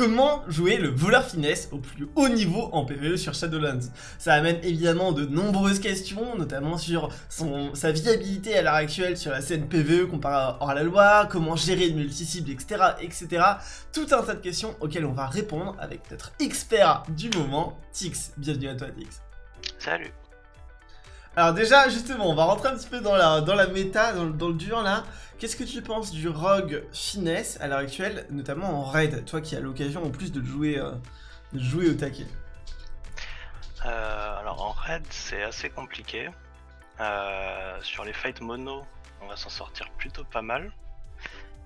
Comment jouer le voleur finesse au plus haut niveau en PvE sur Shadowlands Ça amène évidemment de nombreuses questions, notamment sur sa viabilité à l'heure actuelle sur la scène PvE comparé à hors-la-loi, comment gérer une multi-cible, etc., etc. Tout un tas de questions auxquelles on va répondre avec notre expert du moment, Tix. Bienvenue à toi, Tix. Salut alors déjà, justement, on va rentrer un petit peu dans la, dans la méta, dans, le dur là. Qu'est-ce que tu penses du rogue finesse à l'heure actuelle, notamment en raid, toi qui as l'occasion en plus de jouer, euh, jouer au taquet euh, Alors en raid, c'est assez compliqué. Euh, sur les fights mono, on va s'en sortir plutôt pas mal.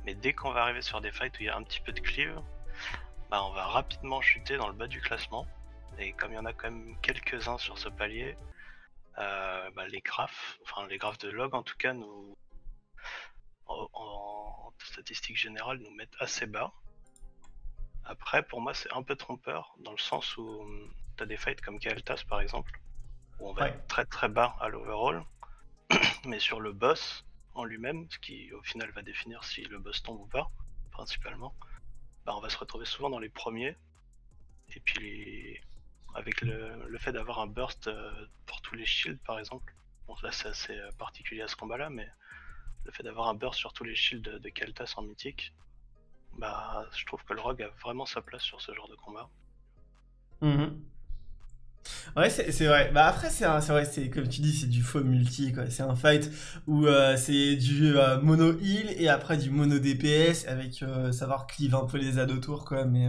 Mais dès qu'on va arriver sur des fights où il y a un petit peu de cleave, bah on va rapidement chuter dans le bas du classement. Et comme il y en a quand même quelques-uns sur ce palier, bah, les graphes, enfin les graphes de log en tout cas, nous, en, statistique générale, nous mettent assez bas. Après, pour moi, c'est un peu trompeur dans le sens où hum, tu as des fights comme Kael'thas par exemple, où on va être très très bas à l'overall, mais sur le boss en lui-même, ce qui au final va définir si le boss tombe ou pas, principalement, bah, on va se retrouver souvent dans les premiers. Et puis les, avec le, fait d'avoir un burst euh, pour tous les shields par exemple. Bon là c'est assez euh, particulier à ce combat là, mais le fait d'avoir un burst sur tous les shields de, de en mythique, bah je trouve que le rogue a vraiment sa place sur ce genre de combat. Mhm. Ouais, c'est vrai. Bah après, c'est vrai, c'est comme tu dis, c'est du faux multi. C'est un fight où euh, c'est du mono heal et après du mono DPS avec savoir cleave un peu les ads autour, quoi. Mais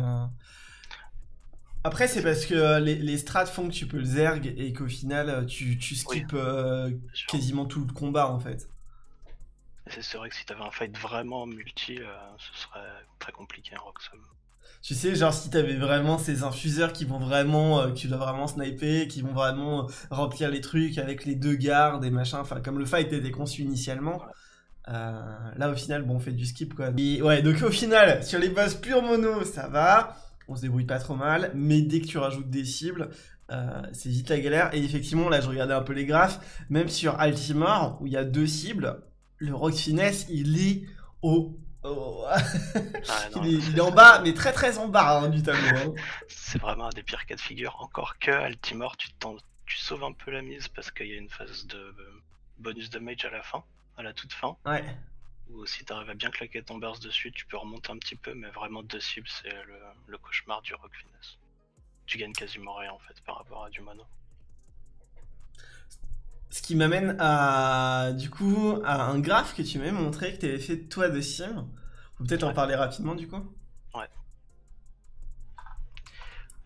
après, c'est parce que les, strats font que tu peux le zerg et qu'au final, tu, tu skips euh, quasiment tout le combat en fait. C'est vrai que si t'avais un fight vraiment multi, euh, ce serait très compliqué en Roxham. Tu sais, genre si t'avais vraiment ces infuseurs qui vont vraiment, euh, tu dois vraiment sniper, qui vont vraiment remplir les trucs avec les deux gardes et machin, enfin comme le fight était conçu initialement. là au final, bon, on fait du skip quoi. ouais, donc au final, sur les boss pure mono, ça va on se débrouille pas trop mal, mais dès que tu rajoutes des cibles, euh, c'est vite la galère. Et effectivement, là, je regardais un peu les graphes, même sur Altimore, où il y a deux cibles, le Rock Finesse, il est au... Ah, il, est, en bas, mais très très en bas hein, du tableau. Hein. c'est vraiment un des pires cas de figure. Encore que Altimore, tu, tu sauves un peu la mise parce qu'il y a une phase de bonus damage à la fin, à la toute fin. Ouais. Ou si t'arrives à bien claquer ton burst dessus, tu peux remonter un petit peu, mais vraiment deux cibles, c'est le, cauchemar du Rock Finesse. Tu gagnes quasiment rien en fait par rapport à du mono. Ce qui m'amène à du coup à un graphe que tu m'avais montré que tu avais fait toi de sim. Faut peut-être en parler rapidement du coup? Ouais.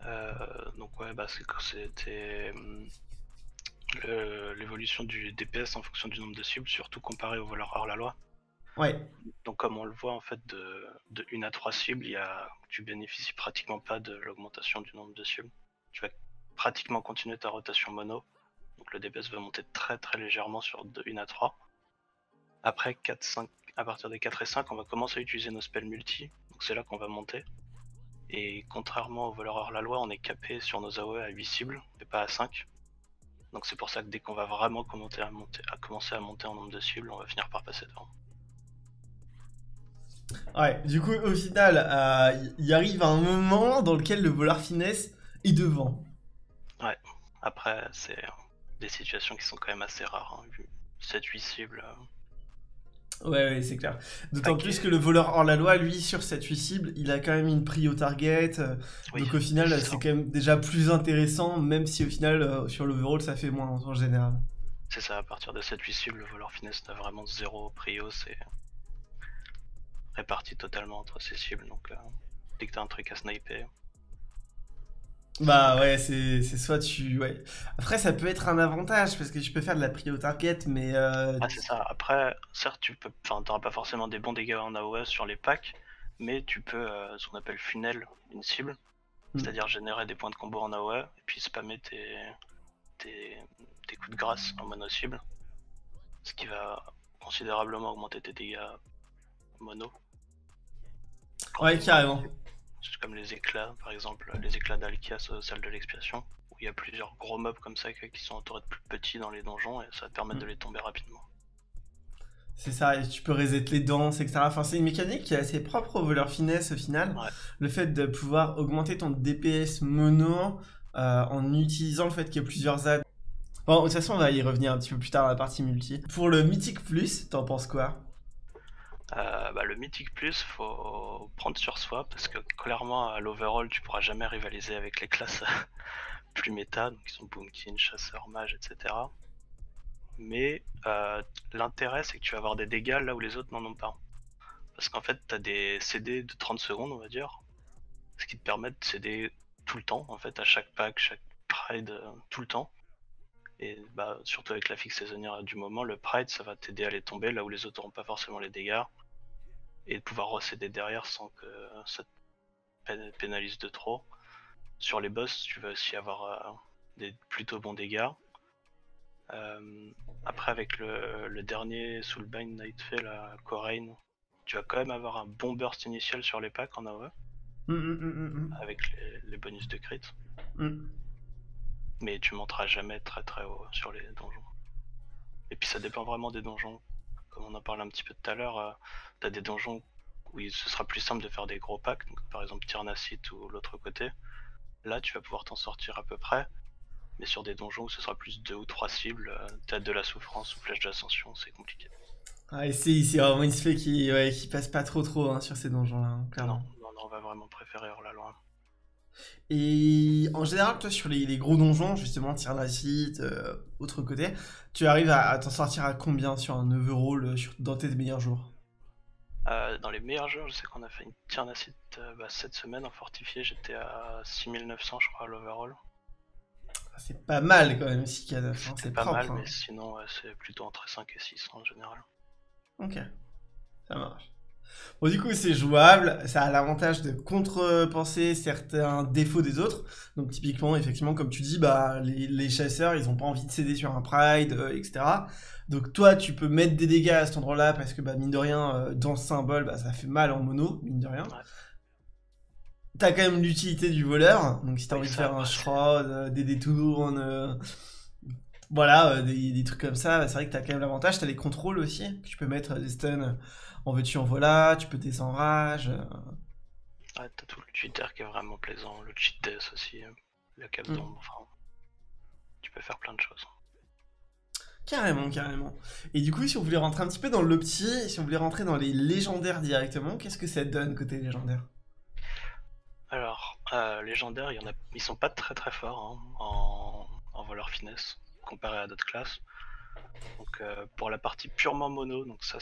Euh, donc ouais bah c'était hum, l'évolution du DPS en fonction du nombre de cibles, surtout comparé au voleur hors la loi. Donc comme on le voit en fait de, de 1 à 3 cibles, tu bénéficies pratiquement pas de l'augmentation du nombre de cibles. Tu vas pratiquement continuer ta rotation mono. Donc le DPS va monter très très légèrement sur de 1 à 3. Après 4, 5, à partir des 4 et 5, on va commencer à utiliser nos spells multi. Donc c'est là qu'on va monter. Et contrairement au voleur hors la loi, on est capé sur nos AOE à 8 cibles et pas à 5. Donc c'est pour ça que dès qu'on va vraiment commencer à, monter, à commencer à monter en nombre de cibles, on va finir par passer devant. Ouais, du coup, au final, il euh, arrive un moment dans lequel le voleur finesse est devant. Ouais, après, c'est des situations qui sont quand même assez rares, hein, vu 7-8 cibles. Euh. Ouais, ouais, c'est clair. D'autant plus que le voleur hors la loi, lui, sur 7-8 cibles, il a quand même une prio target. Euh, donc au final, c'est quand même déjà plus intéressant, même si au final, sur l'overall, ça fait moins en général. C'est ça, à partir de 7-8 cibles, le voleur finesse n'a vraiment zéro prio, c'est réparti totalement entre ces cibles. Donc, euh, dès que t'as un truc à sniper. Bah ouais, c'est soit tu. Ouais. Après, ça peut être un avantage parce que tu peux faire de la prio target, mais. Euh, ah, c'est ça. Après, certes, tu peux. Enfin, t'auras pas forcément des bons dégâts en AOS sur les packs, mais tu peux euh, ce qu'on appelle funnel une cible, hmm. c'est-à-dire générer des points de combo en AOE et puis spammer tes, tes, tes coups de grâce en mono cible, ce qui va considérablement augmenter tes dégâts mono. Ouais, carrément. C'est comme les éclats, par exemple, les éclats d'Alkias salle de l'expiation, où il y a plusieurs gros mobs comme ça qui sont entourés de plus petits dans les donjons et ça va te permettre de mm. les tomber rapidement. C'est ça, et tu peux reset les danses, etc. Enfin, c'est une mécanique qui est assez propre au voleur finesse au final. Le fait de pouvoir augmenter ton DPS mono euh, en utilisant le fait qu'il y ait plusieurs ZAD. Bon, de toute façon, on va y revenir un petit peu plus tard dans la partie multi. Pour le Mythic Plus, t'en penses quoi? Euh, bah, le Mythic Plus, faut prendre sur soi parce que clairement à l'overall, tu pourras jamais rivaliser avec les classes plus méta, donc ils sont Boomkin, Chasseur, Mage, etc. Mais euh, l'intérêt, c'est que tu vas avoir des dégâts là où les autres n'en ont pas. Parce qu'en fait, tu as des CD de 30 secondes, on va dire, ce qui te permet de céder tout le temps, en fait, à chaque pack, chaque Pride, euh, tout le temps. Et bah, surtout avec la fixe saisonnière du moment, le Pride, ça va t'aider à les tomber là où les autres n'auront pas forcément les dégâts. Et de pouvoir recéder derrière sans que ça te pénalise de trop. Sur les boss, tu vas aussi avoir euh, des plutôt bons dégâts. Euh, après, avec le, dernier Soulbind Nightfall, la Corain, tu vas quand même avoir un bon burst initial sur les packs en AOE. Mm, mm, mm, avec les, bonus de crit. Mais tu monteras jamais très très haut sur les donjons. Et puis ça dépend vraiment des donjons. Comme on en parlait un petit peu tout à l'heure, euh, t'as des donjons où ce sera plus simple de faire des gros packs, donc par exemple Tyrnacite ou l'autre côté. Là, tu vas pouvoir t'en sortir à peu près. Mais sur des donjons où ce sera plus deux ou trois cibles, euh, tête de la souffrance ou flèche d'ascension, c'est compliqué. Ah, et c'est vraiment une spé qui, qui passe pas trop trop hein, sur ces donjons-là, hein, Non, non, on va vraiment préférer hors la loi. Et en général, toi, sur les, gros donjons, justement, Tyrnacite, euh, autre côté, tu arrives à, t'en sortir à combien sur un overall euh, dans tes meilleurs jours? Dans les meilleurs jours, je sais qu'on a fait une Tyrnacite bah, cette semaine en fortifié, j'étais à 6900, je crois, à l'overall. C'est pas mal quand même, 6 k c'est pas mal, hein. mais sinon c'est plutôt entre 5 et 6 en général. Ok, ça marche. Bon, du coup, c'est jouable, ça a l'avantage de contrepenser certains défauts des autres. Donc, typiquement, effectivement, comme tu dis, bah, les, chasseurs, ils ont pas envie de céder sur un Pride, euh, etc. Donc, toi, tu peux mettre des dégâts à cet endroit-là parce que, bah, mine de rien, euh, dans ce symbole, bah, ça fait mal en mono, mine de rien t'as quand même l'utilité du voleur. Donc si t'as envie de faire un shroud, euh, des détours, euh, voilà, euh, des, trucs comme ça, c'est vrai que t'as quand même l'avantage. T'as les contrôles aussi. Tu peux mettre des stuns en veux-tu en voilà, tu peux descendre rage. Ouais, t'as tout le Twitter qui est vraiment plaisant, le cheat death aussi, la cape mm. d'ombre, enfin, tu peux faire plein de choses. Carrément, carrément. Et du coup, si on voulait rentrer un petit peu dans le petit, si on voulait rentrer dans les légendaires directement, qu'est-ce que ça donne côté légendaire? Alors, euh, légendaires, y en a, ils sont pas très très forts hein, en, en voleur finesse comparé à d'autres classes. Donc euh, pour la partie purement mono, donc ça,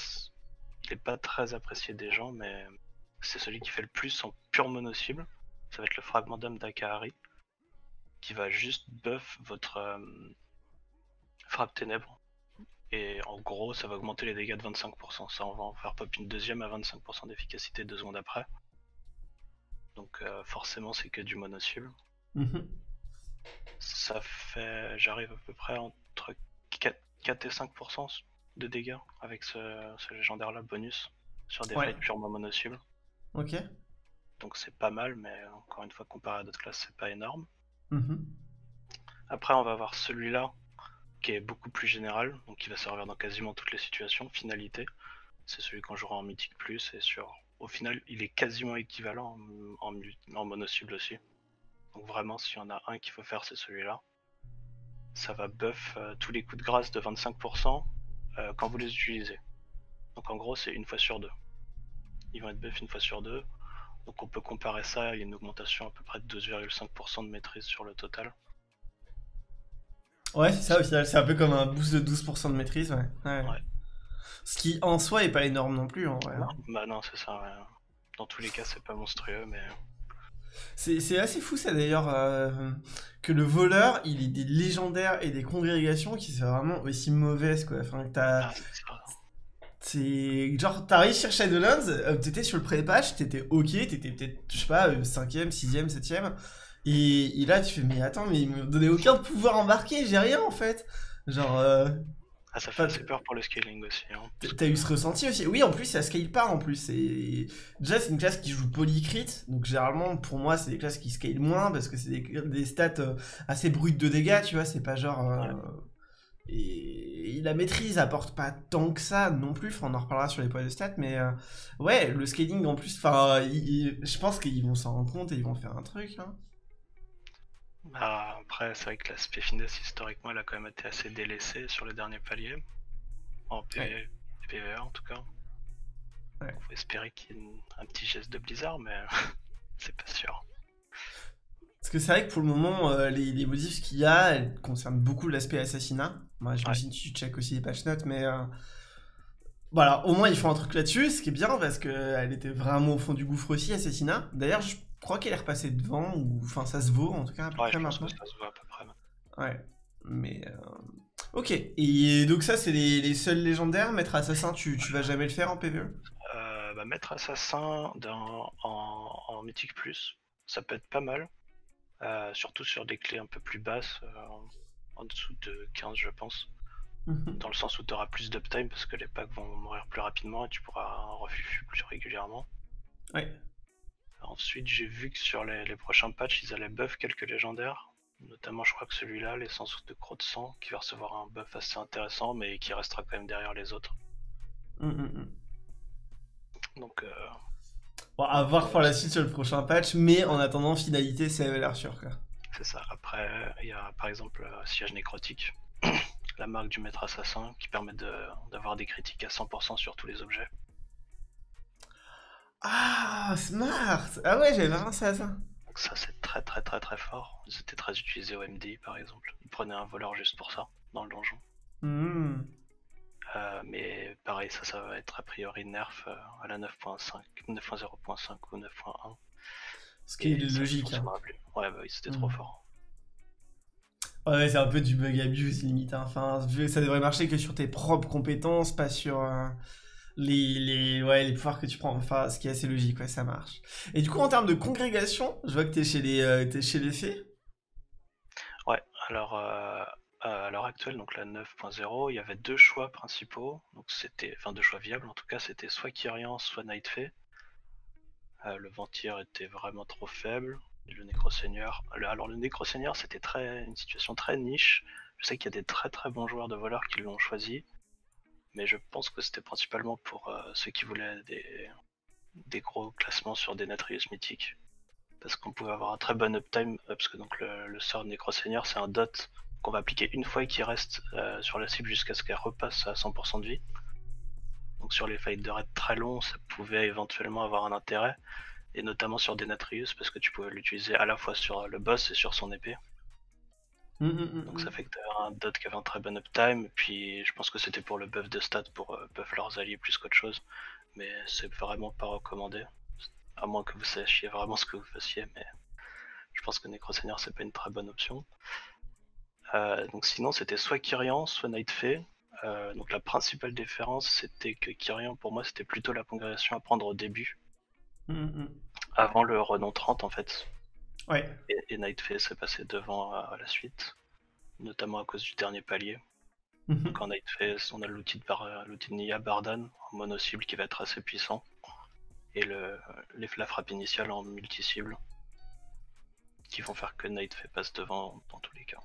pas très apprécié des gens, mais c'est celui qui fait le plus en pure mono cible. Ça va être le fragment d'âme d'Akahari, qui va juste buff votre euh, frappe ténèbres. Et en gros, ça va augmenter les dégâts de 25%. Ça, on va en faire pop une deuxième à 25% d'efficacité deux secondes après donc euh, forcément c'est que du monocible. Mhm. Ça fait, j'arrive à peu près entre 4, et 5% de dégâts avec ce, légendaire là bonus sur des ouais. purement monocibles. Ok. Donc c'est pas mal, mais encore une fois comparé à d'autres classes c'est pas énorme. Mhm. Après on va avoir celui-là qui est beaucoup plus général, donc qui va servir dans quasiment toutes les situations. Finalité, c'est celui qu'on jouera en mythique plus et sur au final, il est quasiment équivalent en, en, mono-cible aussi. Donc vraiment, s'il y en a un qu'il faut faire, c'est celui-là. Ça va buff euh, tous les coups de grâce de 25% euh, quand vous les utilisez. Donc en gros, c'est une fois sur deux. Ils vont être buff une fois sur deux. Donc on peut comparer ça, il y a une augmentation à peu près de 2,5% de maîtrise sur le total. Ouais, c'est ça au final, c'est un peu comme un boost de 12% de maîtrise, ouais. ouais. Ce qui en soi est pas énorme non plus en vrai. Hein. Bah non, c'est ça. Dans tous les cas, c'est pas monstrueux, mais. C'est assez fou ça d'ailleurs euh, que le voleur il ait des légendaires et des congrégations qui soient vraiment aussi mauvaises quoi. Enfin que t'as. Ah, c'est genre t'arrives sur Shadowlands, euh, t'étais sur le pré-patch, t'étais ok, t'étais peut-être je sais pas 5ème, 6ème, 7ème et, et, là tu fais mais attends mais il me donnait aucun pouvoir embarqué, j'ai rien en fait. Genre euh, ah, ça fait assez peur pour le scaling aussi. Hein. T'as eu ce ressenti aussi? Oui, en plus, ça scale pas en plus. Déjà, c'est une classe qui joue polycrit. Donc, généralement, pour moi, c'est des classes qui scale moins parce que c'est des, stats euh, assez brutes de dégâts, tu vois. C'est pas genre. Euh, et, la maîtrise apporte pas tant que ça non plus. on en reparlera sur les points de stats, mais euh, ouais, le scaling en plus, enfin, je pense qu'ils vont s'en rendre compte et ils vont faire un truc. Hein. Bah, après, c'est vrai que l'aspect finesse, historiquement, elle a quand même été assez délaissée sur les derniers paliers. En PV, PVE en tout cas. On faut espérer qu'il y ait un petit geste de Blizzard, mais c'est pas sûr. Parce que c'est vrai que pour le moment, euh, les, les, modifs qu'il y a, elles concernent beaucoup l'aspect assassinat. Moi, j'imagine que tu check aussi les patch notes, mais euh, voilà, au moins ils font un truc là-dessus, ce qui est bien parce qu'elle était vraiment au fond du gouffre aussi, assassinat. D'ailleurs, je crois qu'elle est repassée devant, ou enfin ça se vaut en tout cas à peu près maintenant. ça se voit à peu près. Ouais, mais. Euh, ok, et donc ça, c'est les, les, seuls légendaires. Maître assassin, tu, tu vas jamais le faire en PvE bah, Maître assassin dans, en, en Mythique Plus, ça peut être pas mal. Euh, surtout sur des clés un peu plus basses, euh, en dessous de 15 je pense. Mhm. Dans le sens où tu auras plus d'uptime parce que les packs vont mourir plus rapidement et tu pourras refuser plus régulièrement. Ouais. Ensuite, j'ai vu que sur les, prochains patchs, ils allaient buff quelques légendaires. Notamment, je crois que celui-là, l'essence de croc de sang, qui va recevoir un buff assez intéressant, mais qui restera quand même derrière les autres. Mm, mm, mm. Donc, euh, Bon, à voir pour la suite sur le prochain patch, mais en attendant, finalité, c'est l'air sûr. C'est ça. Après, il y a par exemple euh, Siège Nécrotique, la marque du maître assassin, qui permet d'avoir des critiques à 100% sur tous les objets. Ah, smart Ah ouais, j'avais pensé à ça. Donc ça, c'est très très très très fort. C'était très utilisé au MD, par exemple. Ils prenaient un voleur juste pour ça, dans le donjon. Mmh. Euh, mais pareil, ça, ça va être a priori nerf euh, à la 9.5, 9.0.5 ou 9.1. Ce qui est logique. Hein. Ouais, bah oui, c'était trop hmm. fort. Ouais, c'est un peu du bug abuse limite. Hein. Enfin, ça devrait marcher que sur tes propres compétences, pas sur euh, les, les, ouais, les pouvoirs que tu prends. Enfin, ce qui est assez logique, ouais, ça marche. Et du coup, en termes de congrégation, je vois que t'es chez les, es chez les fées. Ouais, alors à l'heure actuelle, donc la 9.0, il y avait deux choix principaux. Donc c'était, enfin deux choix viables en tout cas, c'était soit Kyrian, soit Nightfay. Euh, le Ventir était vraiment trop faible. le Nécroseigneur. Alors le Nécroseigneur, c'était très une situation très niche. Je sais qu'il y a des très très bons joueurs de voleurs qui l'ont choisi, mais je pense que c'était principalement pour euh, ceux qui voulaient des, gros classements sur des Natrius mythiques. Parce qu'on pouvait avoir un très bon uptime, euh, parce que donc le, sort de Nécroseigneur c'est un dot qu'on va appliquer une fois et qui reste euh, sur la cible jusqu'à ce qu'elle repasse à 100% de vie. Donc sur les fights de raid très longs, ça pouvait éventuellement avoir un intérêt, et notamment sur Denatrius, parce que tu pouvais l'utiliser à la fois sur le boss et sur son épée. Mmh, mmh, mmh, Donc ça fait que tu avais un dot qui avait un très bon uptime, et puis je pense que c'était pour le buff de stats pour euh, buff leurs alliés plus qu'autre chose, mais c'est vraiment pas recommandé, à moins que vous sachiez vraiment ce que vous fassiez, mais je pense que Necroseigneur c'est pas une très bonne option. Euh, donc sinon, c'était soit Kyrian, soit Nightfay. Euh, donc la principale différence, c'était que Kyrian, pour moi, c'était plutôt la congrégation à prendre au début. Mm, mm. Avant le renom 30, en fait. Ouais. Et, et Nightfay s'est passé devant à, la suite, notamment à cause du dernier palier. Mm-hmm. Quand Nightfay, on a l'outil de, de Nia Bardan en mono-cible qui va être assez puissant. Et le, les, la frappe initiale en multi-cible. Qui vont faire que Nightfay passe devant dans tous les cas.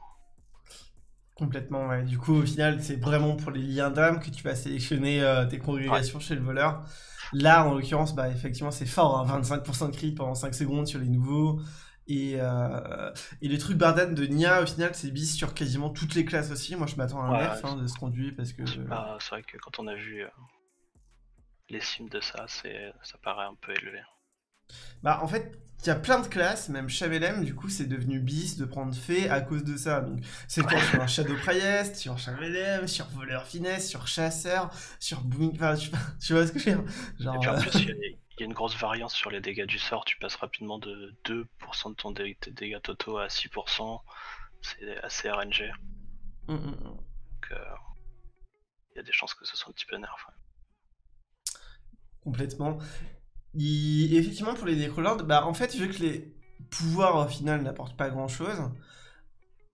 Complètement, ouais. Du coup, au final, c'est vraiment pour les liens d'âme que tu vas sélectionner euh, tes congrégations chez le voleur. Là, en l'occurrence, bah, effectivement, c'est fort, 25% hein. de crit pendant 5 secondes sur les nouveaux. Et, euh, et le truc Bardan de Nia, au final, c'est bis sur quasiment toutes les classes aussi. Moi, je m'attends à un nerf hein, de ce conduit parce que. C'est vrai que quand on a vu euh, les sims de ça, ça paraît un peu élevé. Bah, en fait, il y a plein de classes, même Chavelem, du coup, c'est devenu bis de prendre fait à cause de ça. Donc, c'est le cas sur un Shadow Priest, sur Chavelem, sur Voleur Finesse, sur Chasseur, sur Booming. Enfin, tu, vois ce que je veux dire? Genre, Et puis en euh, plus, il y, a une grosse variance sur les dégâts du sort. Tu passes rapidement de 2% de ton dégâts totaux à 6%. C'est assez RNG. Hum, hum, hum. Donc, euh, il y a des chances que ce soit un petit peu nerf. Complètement effectivement, pour les Necrolords, bah, en fait, vu que les pouvoirs au final n'apportent pas grand chose,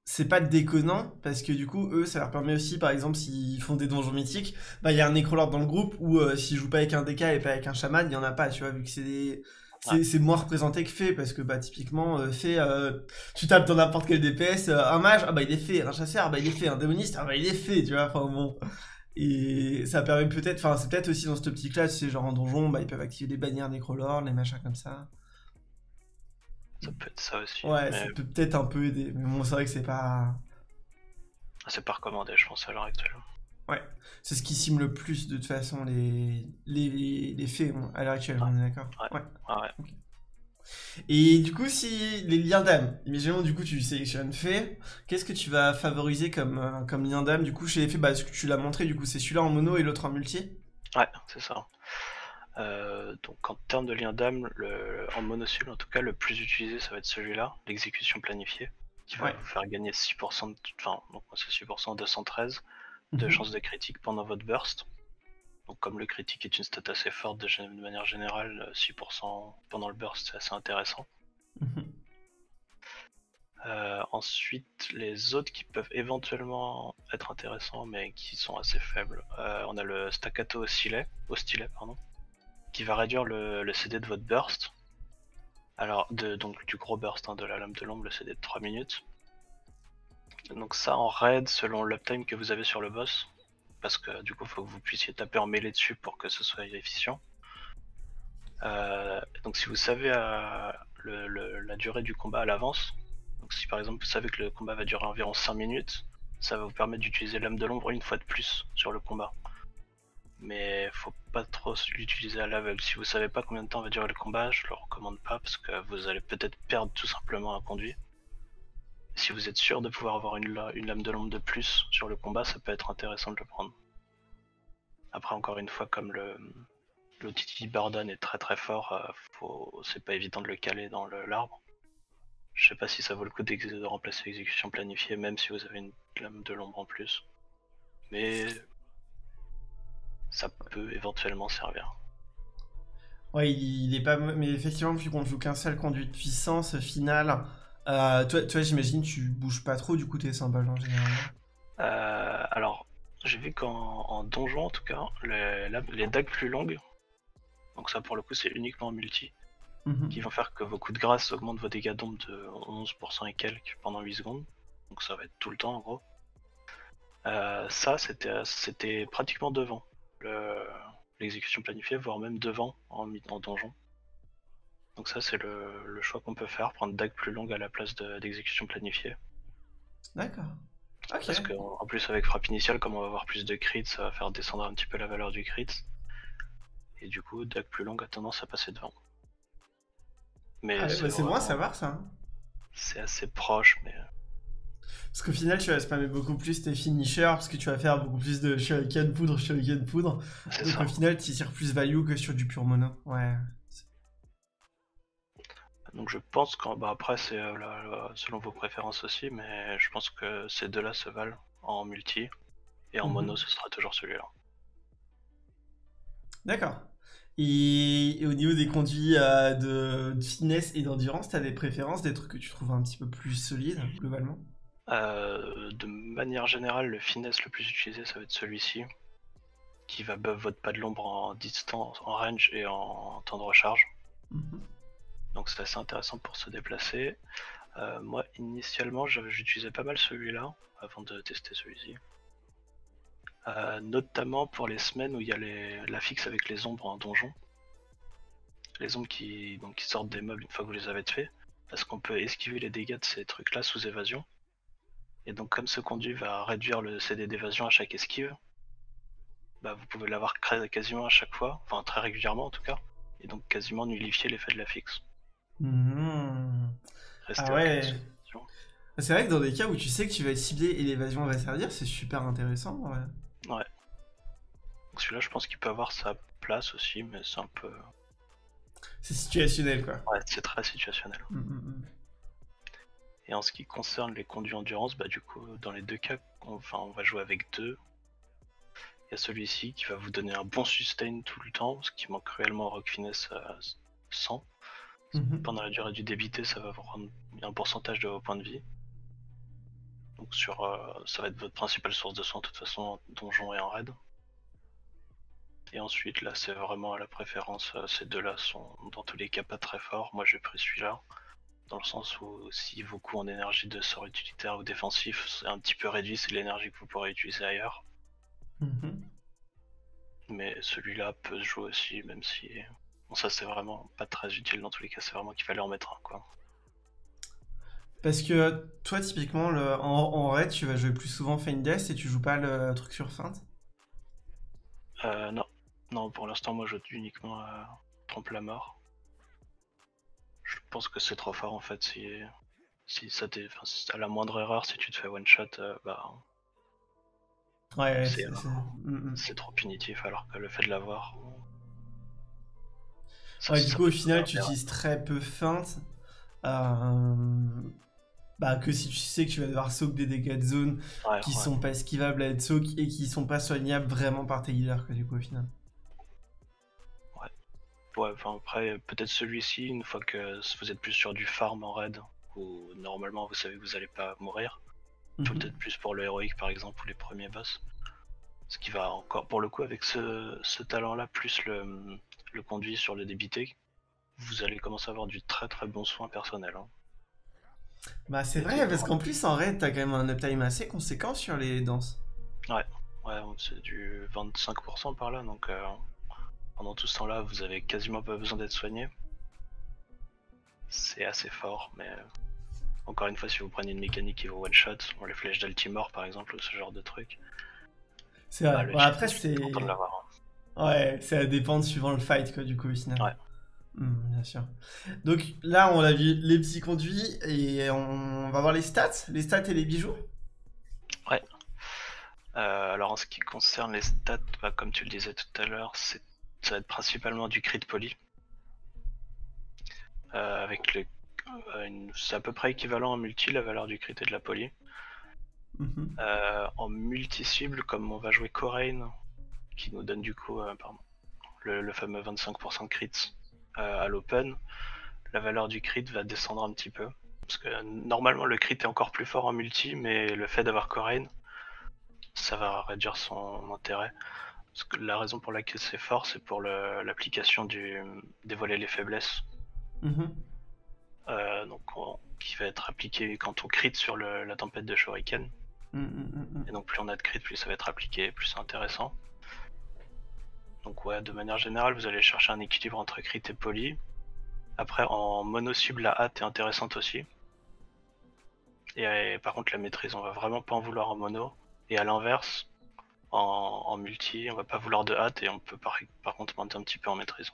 c'est pas déconnant parce que du coup, eux, ça leur permet aussi, par exemple, s'ils font des donjons mythiques, bah il y a un Necrolord dans le groupe ou euh, s'ils jouent pas avec un DK et pas avec un chaman, il y en a pas, tu vois, vu que c'est des. c'est moins représenté que fait parce que bah typiquement euh, fait euh, tu tapes dans n'importe quel DPS euh, un mage ah bah il est fait un chasseur ah bah il est fait un démoniste ah bah il est fait tu vois enfin bon et ça permet peut-être enfin c'est peut-être aussi dans cette optique là c'est genre en donjon bah ils peuvent activer des bannières nécrolord les machins comme ça. Ça peut être ça aussi ouais ça peut peut-être un peu aider mais bon c'est vrai que c'est pas c'est pas recommandé je pense à l'heure actuelle. Ouais, c'est ce qui sime le plus de toute façon les, les, les faits à l'heure actuelle, on est d'accord? Ouais. ouais. Et du coup, si les liens d'âme, imaginons du coup tu sélectionnes fait, qu'est-ce que tu vas favoriser comme, euh, comme lien d'âme Du coup, chez les faits, bah, ce que tu l'as montré, du coup, c'est celui-là en mono et l'autre en multi Ouais, c'est ça. Euh, donc en termes de lien d'âme, en monosul en tout cas, le plus utilisé ça va être celui-là, l'exécution planifiée, qui va vous faire gagner 6%, de, enfin, donc c'est 6%, 213 de mhm. chance de critique pendant votre burst. Donc comme le critique est une stat assez forte de, manière générale, 6% euh, pendant le burst c'est assez intéressant. Mhm. Euh, ensuite, les autres qui peuvent éventuellement être intéressants mais qui sont assez faibles, euh, on a le staccato au stylet, au stylet pardon, qui va réduire le, CD de votre burst. Alors, de, donc du gros burst hein, de la lame de l'ombre, le CD de 3 minutes. Donc ça en raid selon l'uptime que vous avez sur le boss. Parce que du coup il faut que vous puissiez taper en mêlée dessus pour que ce soit efficient. Euh, donc si vous savez euh, la durée du combat à l'avance, donc si par exemple vous savez que le combat va durer environ 5 minutes, ça va vous permettre d'utiliser l'âme de l'ombre une fois de plus sur le combat. Mais faut pas trop l'utiliser à l'aveugle. Si vous savez pas combien de temps va durer le combat, je le recommande pas parce que vous allez peut-être perdre tout simplement un conduit si vous êtes sûr de pouvoir avoir une, lame de l'ombre de plus sur le combat, ça peut être intéressant de le prendre. Après, encore une fois, comme le l'outil Bardan est très très fort, euh, c'est pas évident de le caler dans l'arbre. Je sais pas si ça vaut le coup de remplacer l'exécution planifiée, même si vous avez une lame de l'ombre en plus. Mais ça peut éventuellement servir. Ouais, il, est pas. Mais effectivement, vu qu'on ne joue qu'un seul conduit de puissance, final, euh, toi, toi j'imagine, tu bouges pas trop, du coup, t'es sympa en général. Euh, alors, j'ai vu qu'en donjon, en tout cas, les, les, dagues plus longues, donc ça pour le coup, c'est uniquement en multi, mhm. qui vont faire que vos coups de grâce augmentent vos dégâts d'ombre de 11% et quelques pendant 8 secondes. Donc ça va être tout le temps en gros. Euh, ça, c'était pratiquement devant l'exécution planifiée, voire même devant en, en donjon. Donc ça c'est le, choix qu'on peut faire, prendre dague plus longue à la place d'exécution planifiée. D'accord. Parce qu'en plus avec frappe initiale, comme on va avoir plus de crits, ça va faire descendre un petit peu la valeur du crit. Et du coup, dague plus longue a tendance à passer devant. Mais ah c'est bah, moi à savoir ça. Hein. C'est assez proche, mais... Euh. Parce qu'au final, tu vas spammer beaucoup plus tes finishers, parce que tu vas faire beaucoup plus de shuriken poudre, shuriken poudre. Donc au final, tu tires plus value que sur du pur mono. Ouais. Donc je pense qu'après bah, après c'est euh, selon vos préférences aussi, mais je pense que ces deux-là se valent en multi et en mhm. mono ce sera toujours celui-là. D'accord. Et, au niveau des conduits euh, de, finesse et d'endurance, tu as des préférences, des trucs que tu trouves un petit peu plus solides globalement? Euh, De manière générale, le finesse le plus utilisé ça va être celui-ci, qui va buff votre pas de l'ombre en distance, en range et en temps de recharge. Mhm. Donc c'est assez intéressant pour se déplacer. Euh, moi initialement j'utilisais pas mal celui-là avant de tester celui-ci. Euh, notamment pour les semaines où il y a la fixe avec les ombres en donjon. Les ombres qui, sortent des meubles une fois que vous les avez tués. Parce qu'on peut esquiver les dégâts de ces trucs-là sous évasion. Et donc comme ce conduit va réduire le CD d'évasion à chaque esquive, bah, vous pouvez l'avoir quasiment à chaque fois, enfin très régulièrement en tout cas, et donc quasiment nullifier l'effet de la fixe. Mmh. Ah ouais. C'est vrai que dans des cas où tu sais que tu vas être ciblé et l'évasion va servir, c'est super intéressant. Ouais. ouais. Celui-là, je pense qu'il peut avoir sa place aussi, mais c'est un peu. C'est situationnel, quoi. Ouais, c'est très situationnel. Mmh, mmh, et en ce qui concerne les conduits endurance, bah du coup, dans les deux cas, on, enfin, on va jouer avec deux. Il y a celui-ci qui va vous donner un bon sustain tout le temps, ce qui manque cruellement au Rock Finesse à 100. Mhm. Pendant la durée du débité, ça va vous rendre un pourcentage de vos points de vie. Donc sur, euh, ça va être votre principale source de soins de toute façon, donjon et en raid. Et ensuite, là, c'est vraiment à la préférence. Euh, ces deux-là sont dans tous les cas pas très forts. Moi, j'ai pris celui-là. Dans le sens où si vos coûts en énergie de sort utilitaire ou défensif c'est un petit peu réduit, c'est l'énergie que vous pourrez utiliser ailleurs. Mhm. Mais celui-là peut se jouer aussi, même si. Bon, ça, c'est vraiment pas très utile dans tous les cas. C'est vraiment qu'il fallait en mettre un, quoi. Parce que toi, typiquement, le, en, en raid, tu vas jouer plus souvent Feint Death et tu joues pas le truc sur feinte Euh, non. Non, pour l'instant, moi, je joue uniquement à Trompe la mort. Je pense que c'est trop fort, en fait, si, si ça t'est... Enfin, si à la moindre erreur, si tu te fais one-shot, euh, bah, Ouais, C'est- Mm, mm. c'est trop punitif, alors que le fait de l'avoir... Ouais, du coup, au final, tu utilises très peu feinte. Euh, Bah, que si tu sais que tu vas devoir soak des dégâts de zone Ouais, qui ouais. sont pas esquivables à être soak et qui sont pas soignables vraiment par tes healers, du coup, au final. Ouais, enfin après, peut-être celui-ci, une fois que vous êtes plus sur du farm en raid, où normalement vous savez que vous allez pas mourir, Mhm. peut-être plus pour le héroïque par exemple, ou les premiers boss. Ce qui va encore, pour le coup, avec ce, ce talent-là, plus le, le conduit sur le débité, vous allez commencer à avoir du très très bon soin personnel. hein. Bah, c'est vrai, parce qu'en plus, en raid, t'as quand même un uptime assez conséquent sur les danses. Ouais, c'est du 25% par là, donc euh, pendant tout ce temps-là, vous avez quasiment pas besoin d'être soigné. C'est assez fort, mais euh, encore une fois, si vous prenez une mécanique qui vous one-shot, les flèches d'Altimore par exemple, ou ce genre de truc, C'est bah, vrai. cheat, après, c'est. hein. Ouais, ça dépend suivant le fight, quoi, du coup, au final. Ouais. Hmm, bien sûr. Donc là, on a vu les petits conduits et on va voir les stats, les stats et les bijoux. Euh, alors en ce qui concerne les stats, bah, comme tu le disais tout à l'heure, ça va être principalement du crit poly. Euh, avec le, euh, une- c'est à peu près équivalent en multi la valeur du crit et de la poly. Mhm. Euh, en multi-cible, comme on va jouer Corain, qui nous donne du coup euh, pardon, le, le fameux 25% de crits euh, à l'open, la valeur du crit va descendre un petit peu. Parce que normalement le crit est encore plus fort en multi, mais le fait d'avoir Corain, ça va réduire son intérêt. Parce que la raison pour laquelle c'est fort, c'est pour l'application du dévoiler les faiblesses. Mhm. Euh, donc on- qui va être appliqué quand on crit sur le- la tempête de Shuriken. Mm, mm, mm, Et donc plus on a de crit, plus ça va être appliqué, plus c'est intéressant. Donc ouais, de manière générale, vous allez chercher un équilibre entre crit et poly. Après, en mono cible, la hâte est intéressante aussi. Et, euh, par contre, la maîtrise, on va vraiment pas en vouloir en mono. Et à l'inverse, en, multi, on va pas vouloir de hâte et on peut par, par contre monter un petit peu en maîtrise.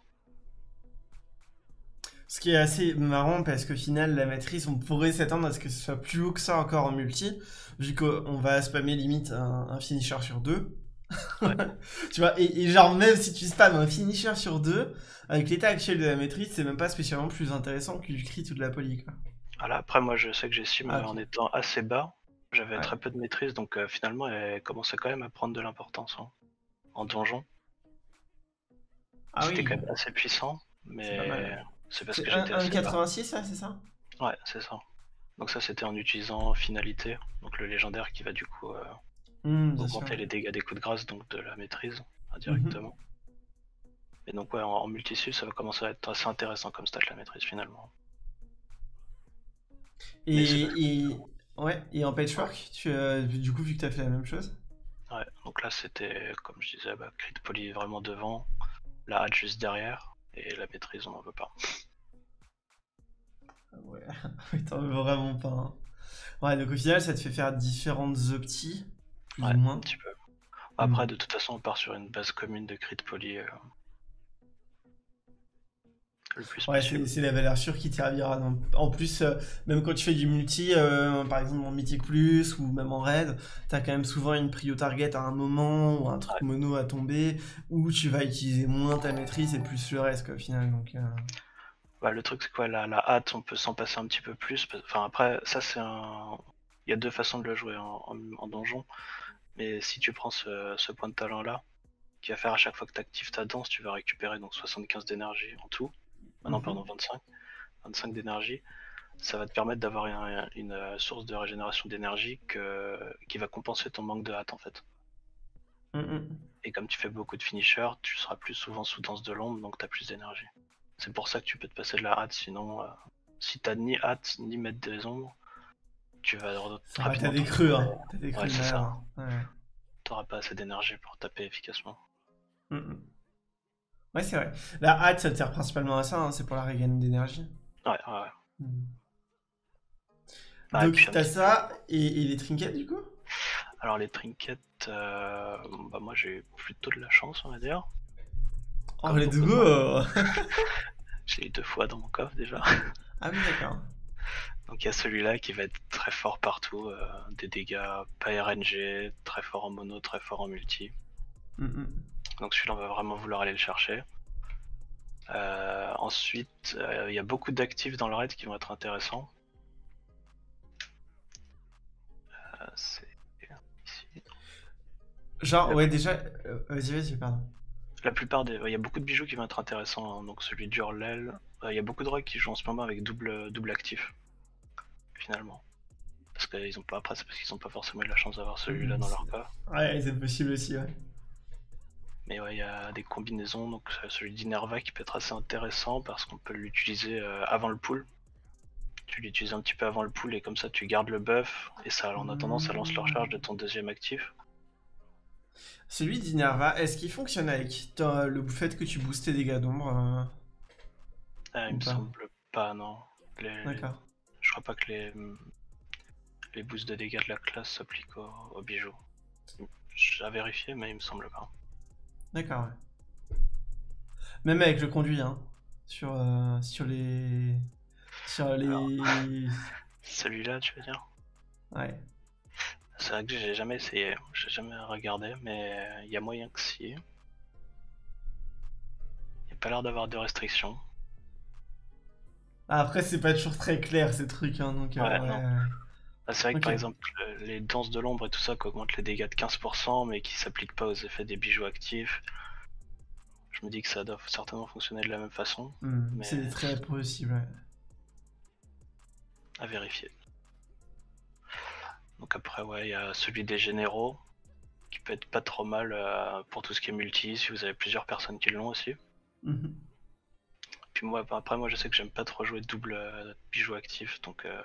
Ce qui est assez marrant parce qu'au final, la maîtrise, on pourrait s'attendre à ce que ce soit plus haut que ça encore en multi, vu qu'on va spammer limite un, un finisher sur deux. tu vois, et, et genre, même si tu spammes un finisher sur deux, avec l'état actuel de la maîtrise, c'est même pas spécialement plus intéressant que du crit ou de la poly, quoi. Voilà, après, moi je sais que j'ai Ah, ok. en étant assez bas. J'avais Ouais. très peu de maîtrise, donc euh, finalement, elle commençait quand même à prendre de l'importance hein, en donjon. Ah C'était oui, quand même assez puissant, mais c'est parce que j'étais assez bas. 1,86, ça, c'est ça? Ouais, c'est ça. Donc ça, c'était en utilisant finalité, donc le légendaire qui va du coup euh, Hmm, augmenter les dégâts des coups de grâce, donc de la maîtrise indirectement. Et donc ouais, en, en multisub, ça va commencer à être assez intéressant comme stat la maîtrise finalement. Et, ouais, et en patchwork, tu as, du coup, vu que tu as fait la même chose? Ouais, donc là c'était, comme je disais, bah, crit poly vraiment devant, la hatch juste derrière, et la maîtrise on n'en veut pas. Ah Ouais, t'en veux vraiment pas. hein. Ouais, donc au final, ça te fait faire différentes optis, plus Ouais, ou moins. un petit peu. Après, de toute façon, on part sur une base commune de crit poly euh, le plus Ouais, possible. c'est c'est la valeur sûre qui te servira. Donc, En plus, euh, même quand tu fais du multi, euh, par exemple en Mythic Plus ou même en raid, t'as quand même souvent une prio target à un moment ou un truc Ouais. mono à tomber où tu vas utiliser moins ta maîtrise et plus le reste, quoi, au final. Donc, euh, Bah, le truc, c'est quoi, la, la hâte, on peut s'en passer un petit peu plus. parce- Enfin, après, ça, c'est un. Il y a deux façons de le jouer en, en- en donjon. Mais si tu prends ce, ce point de talent-là, qui va faire à chaque fois que tu actives ta danse, tu vas récupérer donc 75 d'énergie en tout. Ah non, Mhm. pardon, 25. 25 d'énergie. Ça va te permettre d'avoir un- une, euh, source de régénération d'énergie qui va compenser ton manque de hâte, en fait. Mm, mm. Et comme tu fais beaucoup de finishers, tu seras plus souvent sous danse de l'ombre, donc tu as plus d'énergie. C'est pour ça que tu peux te passer de la hâte, sinon, euh, si t'as ni hâte ni mettre des ombres, tu vas Ah, rapidement. t'as des creux, hein. T'as des creux Ouais, de c'est ça. malade, hein. Ouais. T'auras pas assez d'énergie pour taper efficacement. Mm, mm. Ouais, c'est vrai. La hâte, ça te sert principalement à ça, hein, c'est pour la regain d'énergie. Ouais, ouais, ouais. Mm. Ah, Donc, t'as ça et, et les trinkets, du coup? Alors les trinkets, euh, bah moi j'ai plutôt de la chance, on va dire. Oh, Comme let's beaucoup de go J'ai eu deux fois dans mon coffre déjà. Ah oui, d'accord. Donc il y a celui-là qui va être très fort partout, euh, des dégâts pas RNG, très fort en mono, très fort en multi. Mm, mm. Donc celui-là on va vraiment vouloir aller le chercher. Euh, ensuite, euh, il y a beaucoup d'actifs dans le raid qui vont être intéressants. C'est ici. Genre, ouais, déjà... vas-y, vas-y, pardon. La plupart des. Il y a beaucoup de bijoux qui vont être intéressants. hein. Donc celui d'Urlel. Il y a beaucoup de rogues qui jouent en ce moment avec double, double actif. Finalement. Parce qu'ils ont pas. Après, c'est parce qu'ils ont pas forcément eu la chance d'avoir celui-là dans leur cas. Ouais, c'est possible aussi, ouais. Mais ouais, il y a des combinaisons. Donc euh, celui d'Inerva qui peut être assez intéressant parce qu'on peut l'utiliser euh, avant le pool. Tu l'utilises un petit peu avant le pool et comme ça tu gardes le buff. Et ça, en attendant, ça lance la recharge de ton deuxième actif. Celui d'Inerva, est-ce qu'il fonctionne avec le fait que tu boostes tes dégâts d'ombre euh, il me semble pas, non. Les- D'accord. Crois pas que les, les boosts de dégâts de la classe s'appliquent aux, aux bijoux. J'ai à vérifier, mais il me semble pas. D'accord, ouais. Même avec le conduit, hein. Sur, euh, sur les... Sur les... Celui-là, tu veux dire? Ouais. C'est vrai que j'ai jamais essayé, j'ai jamais regardé, mais il y a moyen que si. Il n'y a pas l'air d'avoir de restrictions. Après, c'est pas toujours très clair, ces trucs, hein, donc... euh, Ouais, ouais. non. Ah, c'est vrai que par exemple, euh, les danses de l'ombre et tout ça qui augmentent les dégâts de 15%, mais qui s'appliquent pas aux effets des bijoux actifs. Je me dis que ça doit certainement fonctionner de la même façon, Hmm, Mais- C'est très possible, ouais. à vérifier. Donc après, ouais, il y a celui des généraux, qui peut être pas trop mal euh, pour tout ce qui est multi, si vous avez plusieurs personnes qui l'ont aussi. Mhm. Puis moi, après, moi, je sais que j'aime pas trop jouer double euh, bijou actif, donc euh,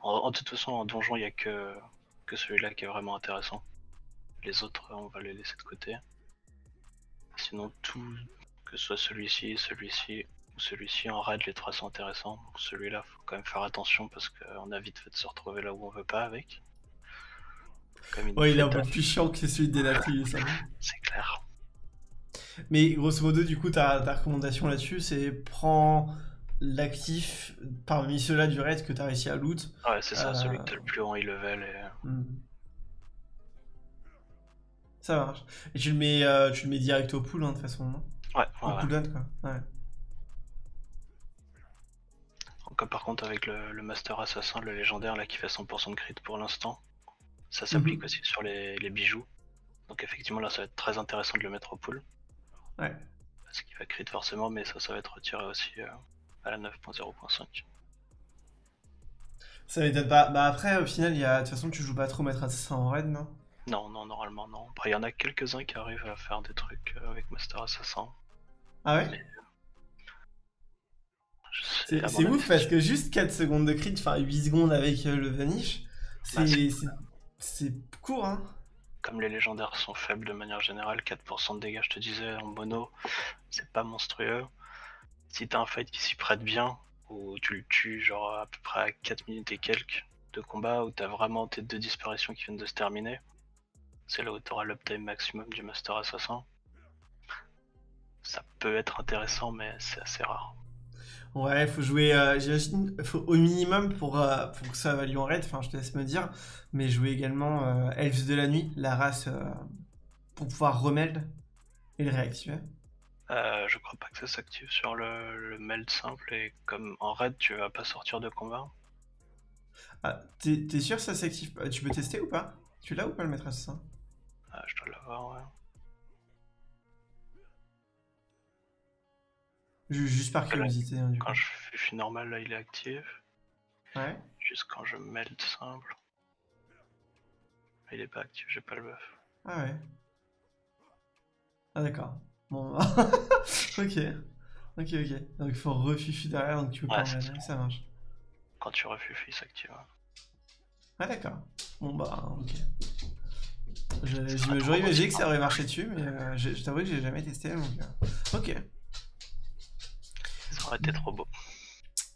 en, toute façon, en donjon, il y a que, que celui-là qui est vraiment intéressant. Les autres, on va les laisser de côté. Sinon, tout, que ce soit celui-ci, celui-ci ou celui-ci, en raid, les trois sont intéressants. Donc celui-là, faut quand même faire attention parce qu'on a vite fait de se retrouver là où on veut pas avec. Comme Ouais, il est un peu plus chiant que celui de Denatrius. hein. c'est clair. Mais grosso modo, du coup, ta, ta recommandation là-dessus, c'est prends l'actif parmi ceux-là du raid que t'as réussi à loot. Ouais, c'est ça, Euh, celui que t'as le plus haut high level et... Hmm. Ça marche. Et tu le mets, euh, tu le mets direct au pool, hein, de toute façon, non? Ouais, Au ouais, ouais. quoi. Ouais. Donc, par contre, avec le, le Master Assassin, le légendaire là qui fait 100% de crit pour l'instant, ça s'applique Mhm. aussi sur les, les bijoux. Donc, effectivement, là ça va être très intéressant de le mettre au pool. Ouais. Parce qu'il va crit forcément, mais ça, ça va être retiré aussi euh, à la 9.0.5. Ça m'étonne pas. Bah après, au final, il y a... de toute façon, tu joues pas trop Maître Assassin en raid, non? Non, non, normalement non. Après, il y en a quelques-uns qui arrivent à faire des trucs euh, avec Master Assassin. Ah ouais? Sais, C'est ouf parce que juste 4 secondes de crit, enfin 8 secondes avec euh, le Vanish, c'est Bah, c'est- c'est- c'est court, hein Comme les légendaires sont faibles de manière générale, 4% de dégâts, je te disais, en mono, c'est pas monstrueux. Si t'as un fight qui s'y prête bien, où tu le tues genre à peu près à 4 minutes et quelques de combat, où t'as vraiment tes deux disparitions qui viennent de se terminer, c'est là où t'auras l'uptime maximum du Master Assassin. Ça peut être intéressant, mais c'est assez rare. Ouais, faut jouer, euh, faut au minimum pour, euh, pour que ça value en raid, enfin je te laisse me dire, mais jouer également euh, Elves de la nuit, la race, euh, pour pouvoir remeld et le réactiver. Euh, je crois pas que ça s'active sur le, le meld simple, et comme en raid tu vas pas sortir de combat. Ah, t'es sûr que ça s'active Tu peux tester ou pas? Tu l'as ou pas le maître assassin Ah, je dois l'avoir, ouais. Juste par curiosité, hein, du coup. Quand je fais normal, là il est actif. Ouais. Juste quand je meld simple. Il est pas actif, j'ai pas le buff. Ah ouais. Ah d'accord. Bon, ok. Ok, ok. Donc il faut refufu derrière, donc tu peux pas ça marche. Quand tu refufu, ça active. Ah d'accord. Bon bah, ok. J'aurais imaginé que ça aurait marché dessus, mais euh, je, t'avoue que j'ai jamais testé, donc... Euh, ok. Aurait été trop beau.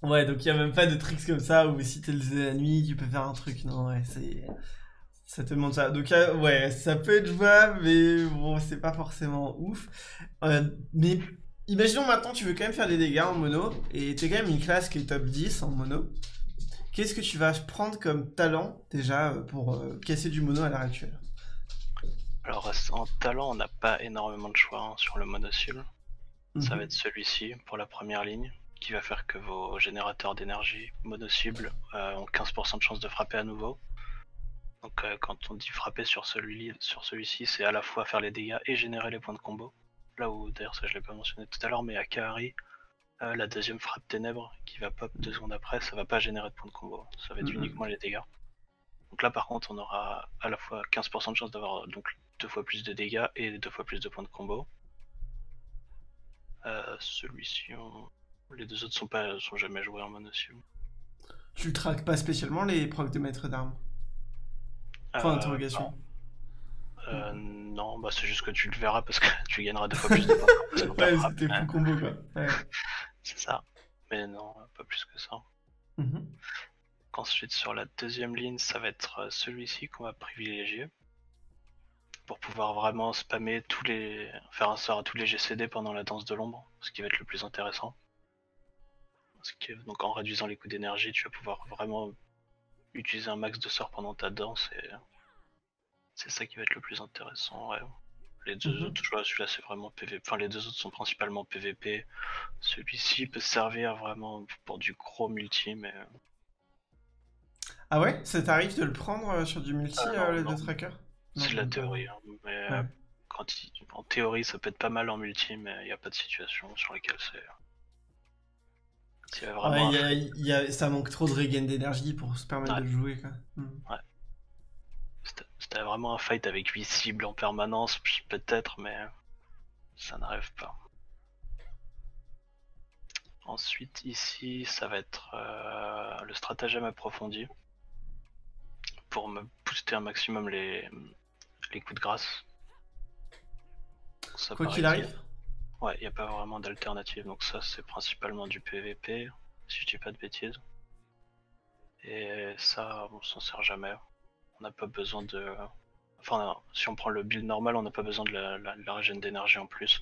Ouais, donc il y a même pas de tricks comme ça où si t'es le la nuit, tu peux faire un truc. Non, ouais, c'est. Ça te demande ça. Donc, euh, ouais, ça peut être jouable, mais bon, c'est pas forcément ouf. Euh, mais imaginons maintenant, tu veux quand même faire des dégâts en mono, et t'es quand même une classe qui est top 10 en mono. Qu'est-ce que tu vas prendre comme talent, déjà, pour euh, casser du mono à l'heure actuelle? Alors, en talent, on n'a pas énormément de choix hein, sur le monosul. Ça mhm. va être celui-ci pour la première ligne qui va faire que vos générateurs d'énergie mono-cible euh, ont 15% de chance de frapper à nouveau. Donc euh, quand on dit frapper sur celui-ci, sur celui c'est à la fois faire les dégâts et générer les points de combo. Là où d'ailleurs ça je l'ai pas mentionné tout à l'heure, mais à Kahari, euh, la deuxième frappe ténèbres qui va pop deux secondes après, ça va pas générer de points de combo, ça va être uniquement les dégâts. Donc là par contre on aura à la fois 15% de chance d'avoir donc deux fois plus de dégâts et deux fois plus de points de combo. Celui-ci on... Les deux autres sont pas sont jamais joués en monocio. Tu traques pas spécialement les procs de maître d'armes? Point euh, d'interrogation. Euh, non, bah c'est juste que tu le verras parce que tu gagneras deux fois plus de points. ouais, c'était full combo quoi. c'est ça. Mais non, pas plus que ça. Mhm. Ensuite, sur la deuxième ligne, ça va être euh, celui-ci qu'on va privilégier pour pouvoir vraiment spammer tous les. faire un sort à tous les GCD pendant la danse de l'ombre, ce qui va être le plus intéressant donc en réduisant les coûts d'énergie, tu vas pouvoir vraiment utiliser un max de sorts pendant ta danse et c'est ça qui va être le plus intéressant. Les deux mhm. autres, celui-là c'est vraiment PVP. Enfin, les deux autres sont principalement PVP. Celui-ci peut servir vraiment pour du gros multi, mais. Ah ouais? Ça t'arrive de le prendre euh, sur du multi, ah euh, les deux trackers? C'est la théorie, hein, mais quand en théorie ça peut être pas mal en multi, mais il n'y a pas de situation sur laquelle c'est ça manque trop de regain d'énergie pour se permettre de jouer. Hmm. Ouais. C'était vraiment un fight avec 8 cibles en permanence, peut-être, mais ça n'arrive pas. Ensuite, ici, ça va être euh, le stratagème approfondi pour me booster un maximum les, les coups de grâce. Quoi qu'il arrive Ouais, il n'y a pas vraiment d'alternative, donc ça c'est principalement du PVP, si je dis pas de bêtises. Et ça, on s'en sert jamais. On n'a pas besoin de... Enfin, si on prend le build normal, on n'a pas besoin de la, la, régène d'énergie en plus.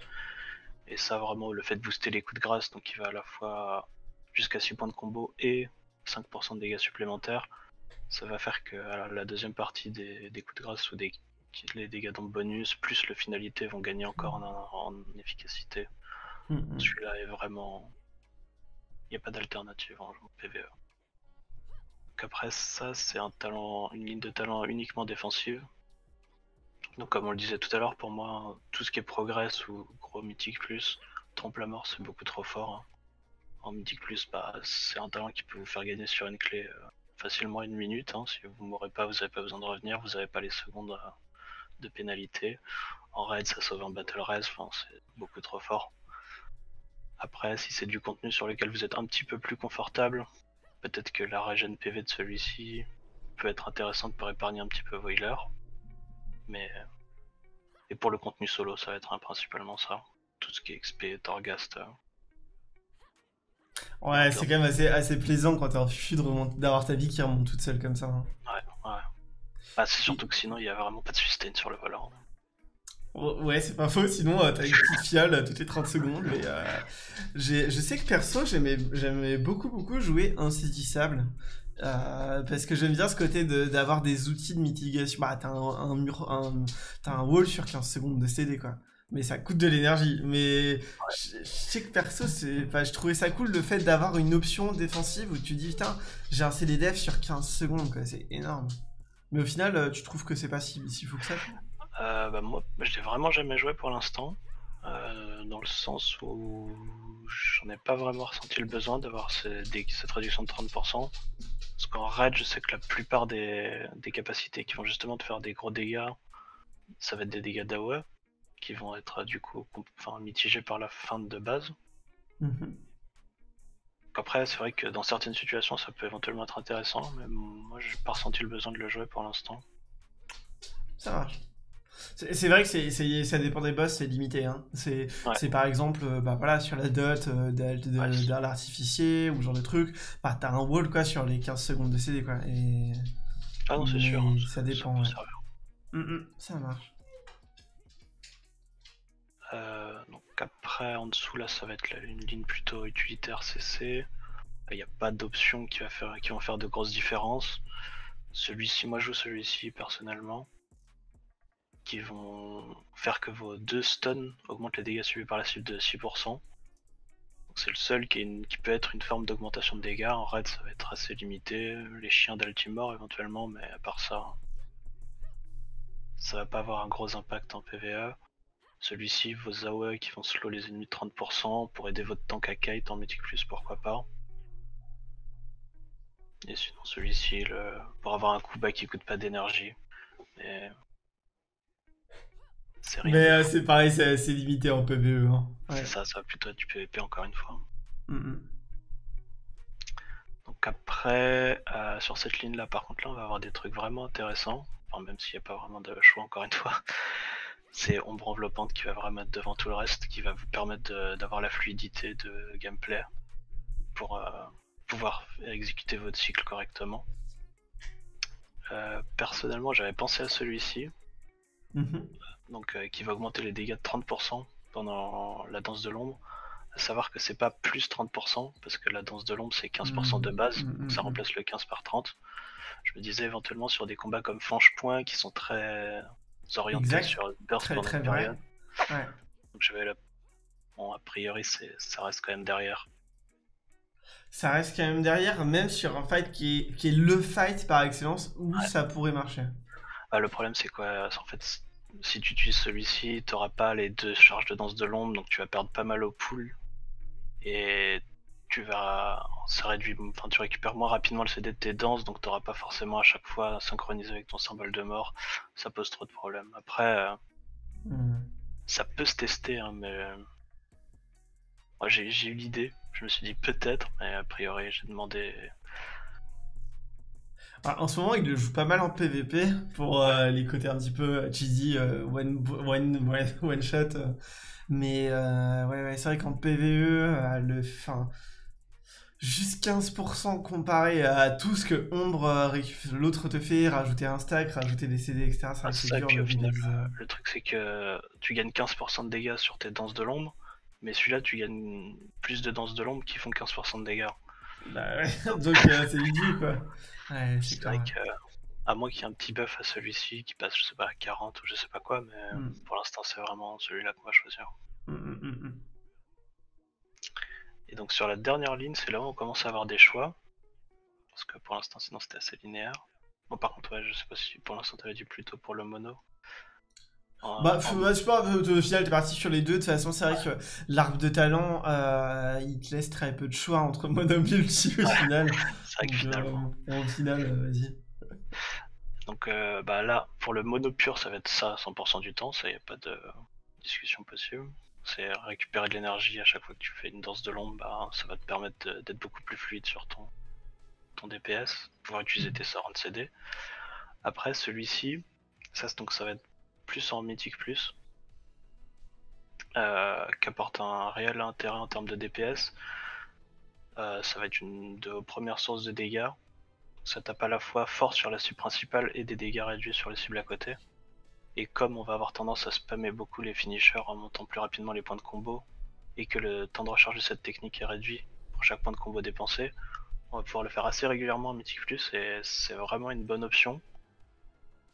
Et ça, vraiment, le fait de booster les coups de grâce, donc il va à la fois jusqu'à 6 points de combo et 5% de dégâts supplémentaires, ça va faire que la deuxième partie des, des coups de grâce ou des les dégâts dans le bonus, plus le finalité vont gagner encore en, efficacité. Mm, mm. Celui-là est vraiment. Il n'y a pas d'alternative en PVE. Donc après ça, c'est un talent, une ligne de talent uniquement défensive. Donc comme on le disait tout à l'heure, pour moi, tout ce qui est progress ou gros mythique plus, trompe la mort, c'est beaucoup trop fort. Hein. En mythique plus, bah, c'est un talent qui peut vous faire gagner sur une clé euh, facilement une minute. Hein. Si vous mourrez pas, vous n'avez pas besoin de revenir, vous n'avez pas les secondes à, de pénalité. En raid, ça sauve en battle race, enfin, c'est beaucoup trop fort. Après, si c'est du contenu sur lequel vous êtes un petit peu plus confortable, peut-être que la régène PV de celui-ci peut être intéressante pour épargner un petit peu vos healers. Mais. Et pour le contenu solo, ça va être principalement ça. Tout ce qui est XP, Torghast. Euh. Ouais, c'est quand même assez, assez plaisant quand t'es en d'avoir ta vie qui remonte toute seule comme ça. Hein. Ouais. Bah, c'est surtout que sinon, il y a vraiment pas de sustain sur le Valorant. Ouais, c'est pas faux, sinon euh, t'as une petite fiole toutes les 30 secondes. Mais euh, je sais que perso, j'aimais beaucoup, beaucoup jouer insaisissable. Euh, parce que j'aime bien ce côté d'avoir des outils de mitigation. Bah, t'as un, mur, un wall sur 15 secondes de CD, quoi. Mais ça coûte de l'énergie. Mais je, sais que perso, c'est, je trouvais ça cool le fait d'avoir une option défensive où tu dis, putain, j'ai un CD def sur 15 secondes, quoi. C'est énorme. Mais au final, euh, tu trouves que c'est pas si, fou que ça euh, bah, Moi, je n'ai vraiment jamais joué pour l'instant. Euh, dans le sens où j'en ai pas vraiment ressenti le besoin d'avoir cette réduction de 30%. Parce qu'en raid, je sais que la plupart des, capacités qui vont justement te faire des gros dégâts, ça va être des dégâts d'AOE, qui vont être du coup enfin, mitigés par la fin de base. Mhm. Après, c'est vrai que dans certaines situations, ça peut éventuellement être intéressant, mais moi, j'ai pas ressenti le besoin de le jouer pour l'instant. Ça marche. C'est vrai que c'est ça dépend des boss, c'est limité. Hein. C'est par exemple euh, bah, voilà, sur la dot euh, d'un l'artificier ou ce genre de truc. Bah, T'as un wall quoi, sur les 15 secondes de CD. Quoi, et... Ah non, c'est sûr. Ça dépend. Ça, mm, mm, ça marche. Euh, donc après, en dessous, là, ça va être une ligne plutôt utilitaire CC. Il n'y a pas d'options qui, vont faire de grosses différences. Celui-ci, moi je joue celui-ci personnellement qui vont faire que vos deux stuns augmentent les dégâts subis par la cible de 6%. C'est le seul qui, peut être une forme d'augmentation de dégâts. En raid, ça va être assez limité. Les chiens d'Altimore éventuellement, mais à part ça, ça va pas avoir un gros impact en PvE. Celui-ci, vos AOE qui vont slow les ennemis de 30% pour aider votre tank à kite en Mythic Plus, pourquoi pas. Et sinon, celui-ci, le... pour avoir un coup bas qui coûte pas d'énergie. Mais mais euh, c'est pareil, c'est assez limité en PvE. Hein. C'est ça, ça va plutôt être du PvP encore une fois. Donc après, euh, sur cette ligne là, par contre là, on va avoir des trucs vraiment intéressants. Enfin, même s'il n'y a pas vraiment de choix encore une fois. C'est ombre enveloppante qui va vraiment être devant tout le reste, qui va vous permettre d'avoir la fluidité de gameplay pour euh, pouvoir exécuter votre cycle correctement. personnellement, j'avais pensé à celui-ci. Mhm donc euh, qui va augmenter les dégâts de 30% pendant la danse de l'ombre. À savoir que c'est pas plus 30%, parce que la danse de l'ombre c'est 15% de base, donc ça mm, remplace le 15 par 30. Je me disais éventuellement sur des combats comme Fange-Point qui sont très orientés sur burst pendant une période. Donc j'avais Bon, a priori, ça reste quand même derrière. Ça reste quand même derrière, même sur un fight qui est, qui est le fight par excellence où ça pourrait marcher. Bah, le problème, c'est quoi? En fait, si tu utilises celui-ci, tu n'auras pas les deux charges de danse de l'ombre, donc tu vas perdre pas mal au pool. Et tu vas. Ça réduit. Enfin, tu récupères moins rapidement le CD de tes danses, donc tu n'auras pas forcément à chaque fois synchronisé avec ton symbole de mort. Ça pose trop de problèmes. Après, euh, hmm. ça peut se tester, hein, mais. Euh, moi, j'ai eu l'idée. Je me suis dit peut-être, mais a priori, j'ai demandé ah, en ce moment, il le joue pas mal en PVP pour euh, les côtés un petit peu cheesy, euh, one, one, one, shot. Mais ouais, ouais c'est vrai qu'en PVE, le, fin, juste 15% comparé à tout ce que Ombre, l'autre te fait, rajouter un stack, rajouter des CD, etc. Dur. le truc, c'est que tu gagnes 15% de dégâts sur tes danses de l'ombre, mais celui-là, tu gagnes plus de danses de l'ombre qui font 15% de dégâts. Bah ouais, donc c'est idiot quoi c'est vrai que, à moins qu'il y ait un petit buff à celui-ci qui passe, je sais pas, à 40 ou je sais pas quoi, mais hmm. pour l'instant, c'est vraiment celui-là qu'on va choisir. Hmm, hmm, Et donc, sur la dernière ligne, c'est là où on commence à avoir des choix. Parce que pour l'instant, sinon, c'était assez linéaire. Bon, par contre, ouais, je sais pas si pour l'instant, t'avais dit plutôt pour le mono. Bah, en... je pas, au final, t'es parti sur les deux. De toute façon, c'est vrai que l'arbre de talent, euh, il te laisse très peu de choix entre mono multi au final. c'est vrai que finalement. Euh, au final, euh, vas-y. Donc, bah là, pour le mono pur, ça va être ça 100% du temps. Ça, y a pas de discussion possible. C'est récupérer de l'énergie à chaque fois que tu fais une danse de l'ombre, bah, ça va te permettre d'être beaucoup plus fluide sur ton, ton DPS, pouvoir utiliser tes sorts en CD. Après, celui-ci, ça, donc, ça va être plus en mythique plus, euh, qu'apporte un réel intérêt en termes de DPS. Euh, ça va être une de premières sources de dégâts. Ça tape à la fois fort sur la cible principale et des dégâts réduits sur les cibles à côté. Et comme on va avoir tendance à spammer beaucoup les finishers en montant plus rapidement les points de combo, et que le temps de recharge de cette technique est réduit pour chaque point de combo dépensé, on va pouvoir le faire assez régulièrement en Mythic Plus et c'est vraiment une bonne option.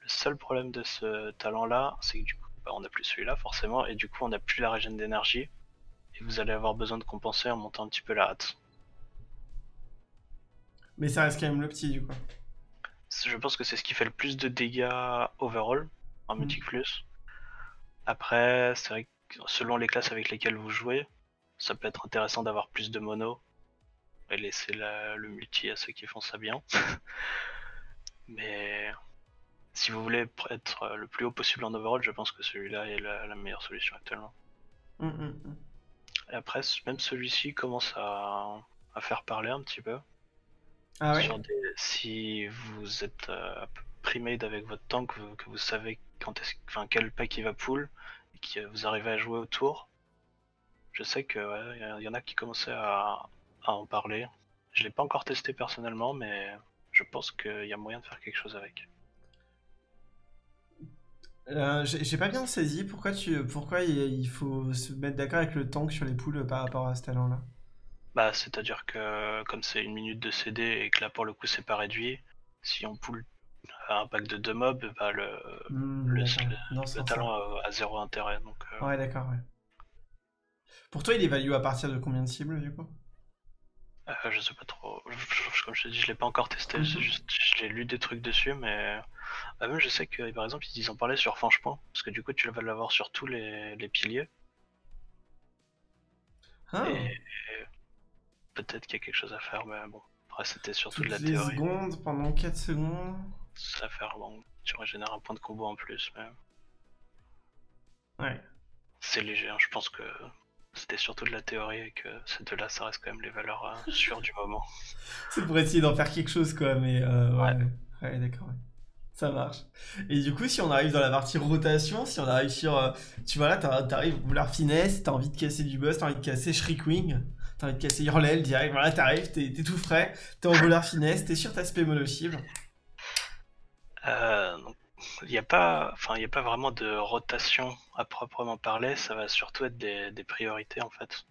Le seul problème de ce talent-là, c'est que du coup, bah, on n'a plus celui-là forcément, et du coup, on n'a plus la régène d'énergie, et vous allez avoir besoin de compenser en montant un petit peu la hâte. Mais ça reste quand même le petit, du coup. Je pense que c'est ce qui fait le plus de dégâts overall en mm. Mythic Plus. Après, c'est vrai que selon les classes avec lesquelles vous jouez, ça peut être intéressant d'avoir plus de mono et laisser le multi à ceux qui font ça bien. Mais si vous voulez être le plus haut possible en overall, je pense que celui-là est la, meilleure solution actuellement. Hum, hum, hum. Et après, même celui-ci commence à, faire parler un petit peu. Ah ouais? Si vous êtes euh, primade avec votre tank, que, vous savez quand est enfin, quel pack il va pull, et que vous arrivez à jouer autour, je sais que il y, en a qui commençaient à, en parler. Je l'ai pas encore testé personnellement, mais je pense qu'il y a moyen de faire quelque chose avec. Euh, j'ai pas bien saisi pourquoi, tu, pourquoi il faut se mettre d'accord avec le tank sur les poules par rapport à ce talent-là? Bah, c'est-à-dire que comme c'est une minute de CD et que là pour le coup c'est pas réduit, si on poule un pack de deux mobs, bah le, hmm, le, talent a, zéro intérêt. Donc, euh. Ouais, d'accord, ouais. Pour toi, il évalue à partir de combien de cibles du coup? Euh, Je sais pas trop. comme je te dis, je l'ai pas encore testé, juste j'ai lu des trucs dessus, mais ah, même je sais que par exemple ils en parlaient sur Franchement, parce que du coup tu vas l'avoir sur tous les, piliers. Ah. Et, peut-être qu'il y a quelque chose à faire, mais bon. Après c'était surtout de la les théorie. secondes pendant 4 secondes. Ça faire bon. Tu régénères un point de combo en plus, mais. Ouais. C'est léger, hein. je pense que c'était surtout de la théorie et que ces deux-là, ça reste quand même les valeurs euh, sûres du moment. C'est pour essayer d'en faire quelque chose, quoi, mais euh, ouais. ouais. d'accord, Ça marche. Et du coup, si on arrive dans la partie rotation, si on arrive sur. Euh, tu vois là, t'arrives vouloir finesse, t'as envie de casser du buzz, t'as envie de casser Shriekwing, t'as envie de casser Hurlel direct, voilà, t'arrives, t'es tout frais, t'es en voleur finesse, t'es sur ta spé mono cible. Euh, il n'y a pas, enfin, il a pas vraiment de rotation à proprement parler. Ça va surtout être des, priorités en fait.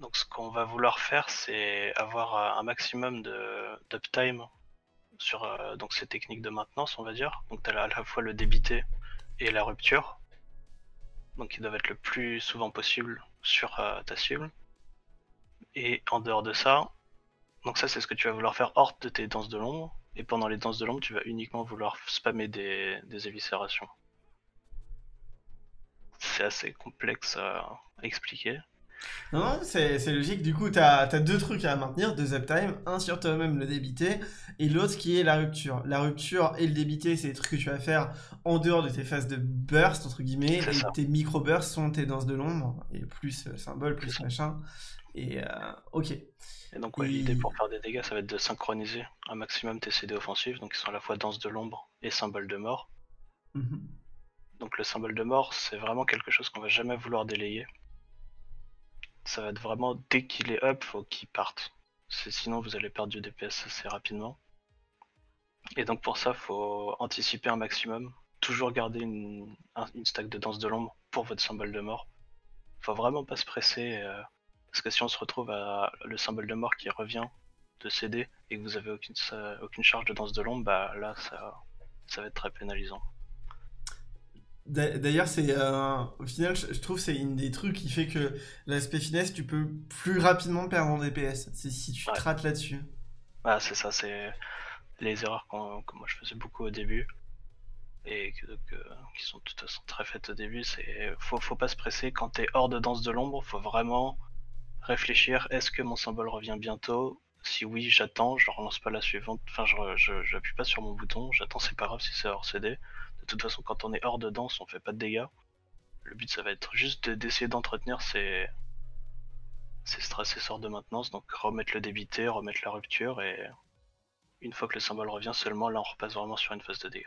Donc, ce qu'on va vouloir faire, c'est avoir un maximum de d'uptime sur euh, donc ces techniques de maintenance, on va dire. Donc, tu as à la fois le débité et la rupture. Donc, ils doivent être le plus souvent possible sur euh, ta cible. Et en dehors de ça, donc ça, c'est ce que tu vas vouloir faire hors de tes danses de l'ombre. Et pendant les danses de l'ombre, tu vas uniquement vouloir spammer des, éviscérations. C'est assez complexe à, expliquer. Non, c'est logique. Du coup, tu as, deux trucs à maintenir, deux uptime. Un sur toi-même, le débité, et l'autre qui est la rupture. La rupture et le débité, c'est des trucs que tu vas faire en dehors de tes phases de burst, entre guillemets. Et tes micro-bursts sont tes danses de l'ombre, et plus euh, symbole, plus machin. Et euh, ok. Et donc l'idée pour faire des dégâts, ça va être de synchroniser un maximum tes CD offensifs, donc ils sont à la fois danse de l'ombre et symbole de mort. Mhm. Donc le symbole de mort, c'est vraiment quelque chose qu'on va jamais vouloir délayer. Ça va être vraiment dès qu'il est up, faut qu'il parte. Sinon vous allez perdre du DPS assez rapidement. Et donc pour ça, faut anticiper un maximum. Toujours garder une, stack de danse de l'ombre pour votre symbole de mort. Faut vraiment pas se presser. Euh, parce que si on se retrouve à le symbole de mort qui revient de CD et que vous avez aucune, aucune charge de danse de l'ombre, bah là ça, ça va être très pénalisant. D'ailleurs, c'est euh, au final, je trouve c'est une des trucs qui fait que l'aspect finesse, tu peux plus rapidement perdre en DPS. C'est si tu te rates là-dessus. Ah, c'est ça, c'est les erreurs que moi je faisais beaucoup au début et qui sont de toute façon très faites au début. C'est faut, faut pas se presser quand t'es hors de danse de l'ombre, faut vraiment réfléchir, est-ce que mon symbole revient bientôt? Si oui, j'attends, je relance pas la suivante, enfin je j'appuie pas sur mon bouton, j'attends, c'est pas grave si c'est hors CD. De toute façon, quand on est hors de danse, on fait pas de dégâts. Le but, ça va être juste d'essayer d'entretenir ces, ces stress sorts de maintenance, donc remettre le débité, remettre la rupture, et une fois que le symbole revient seulement, là on repasse vraiment sur une phase de dégâts.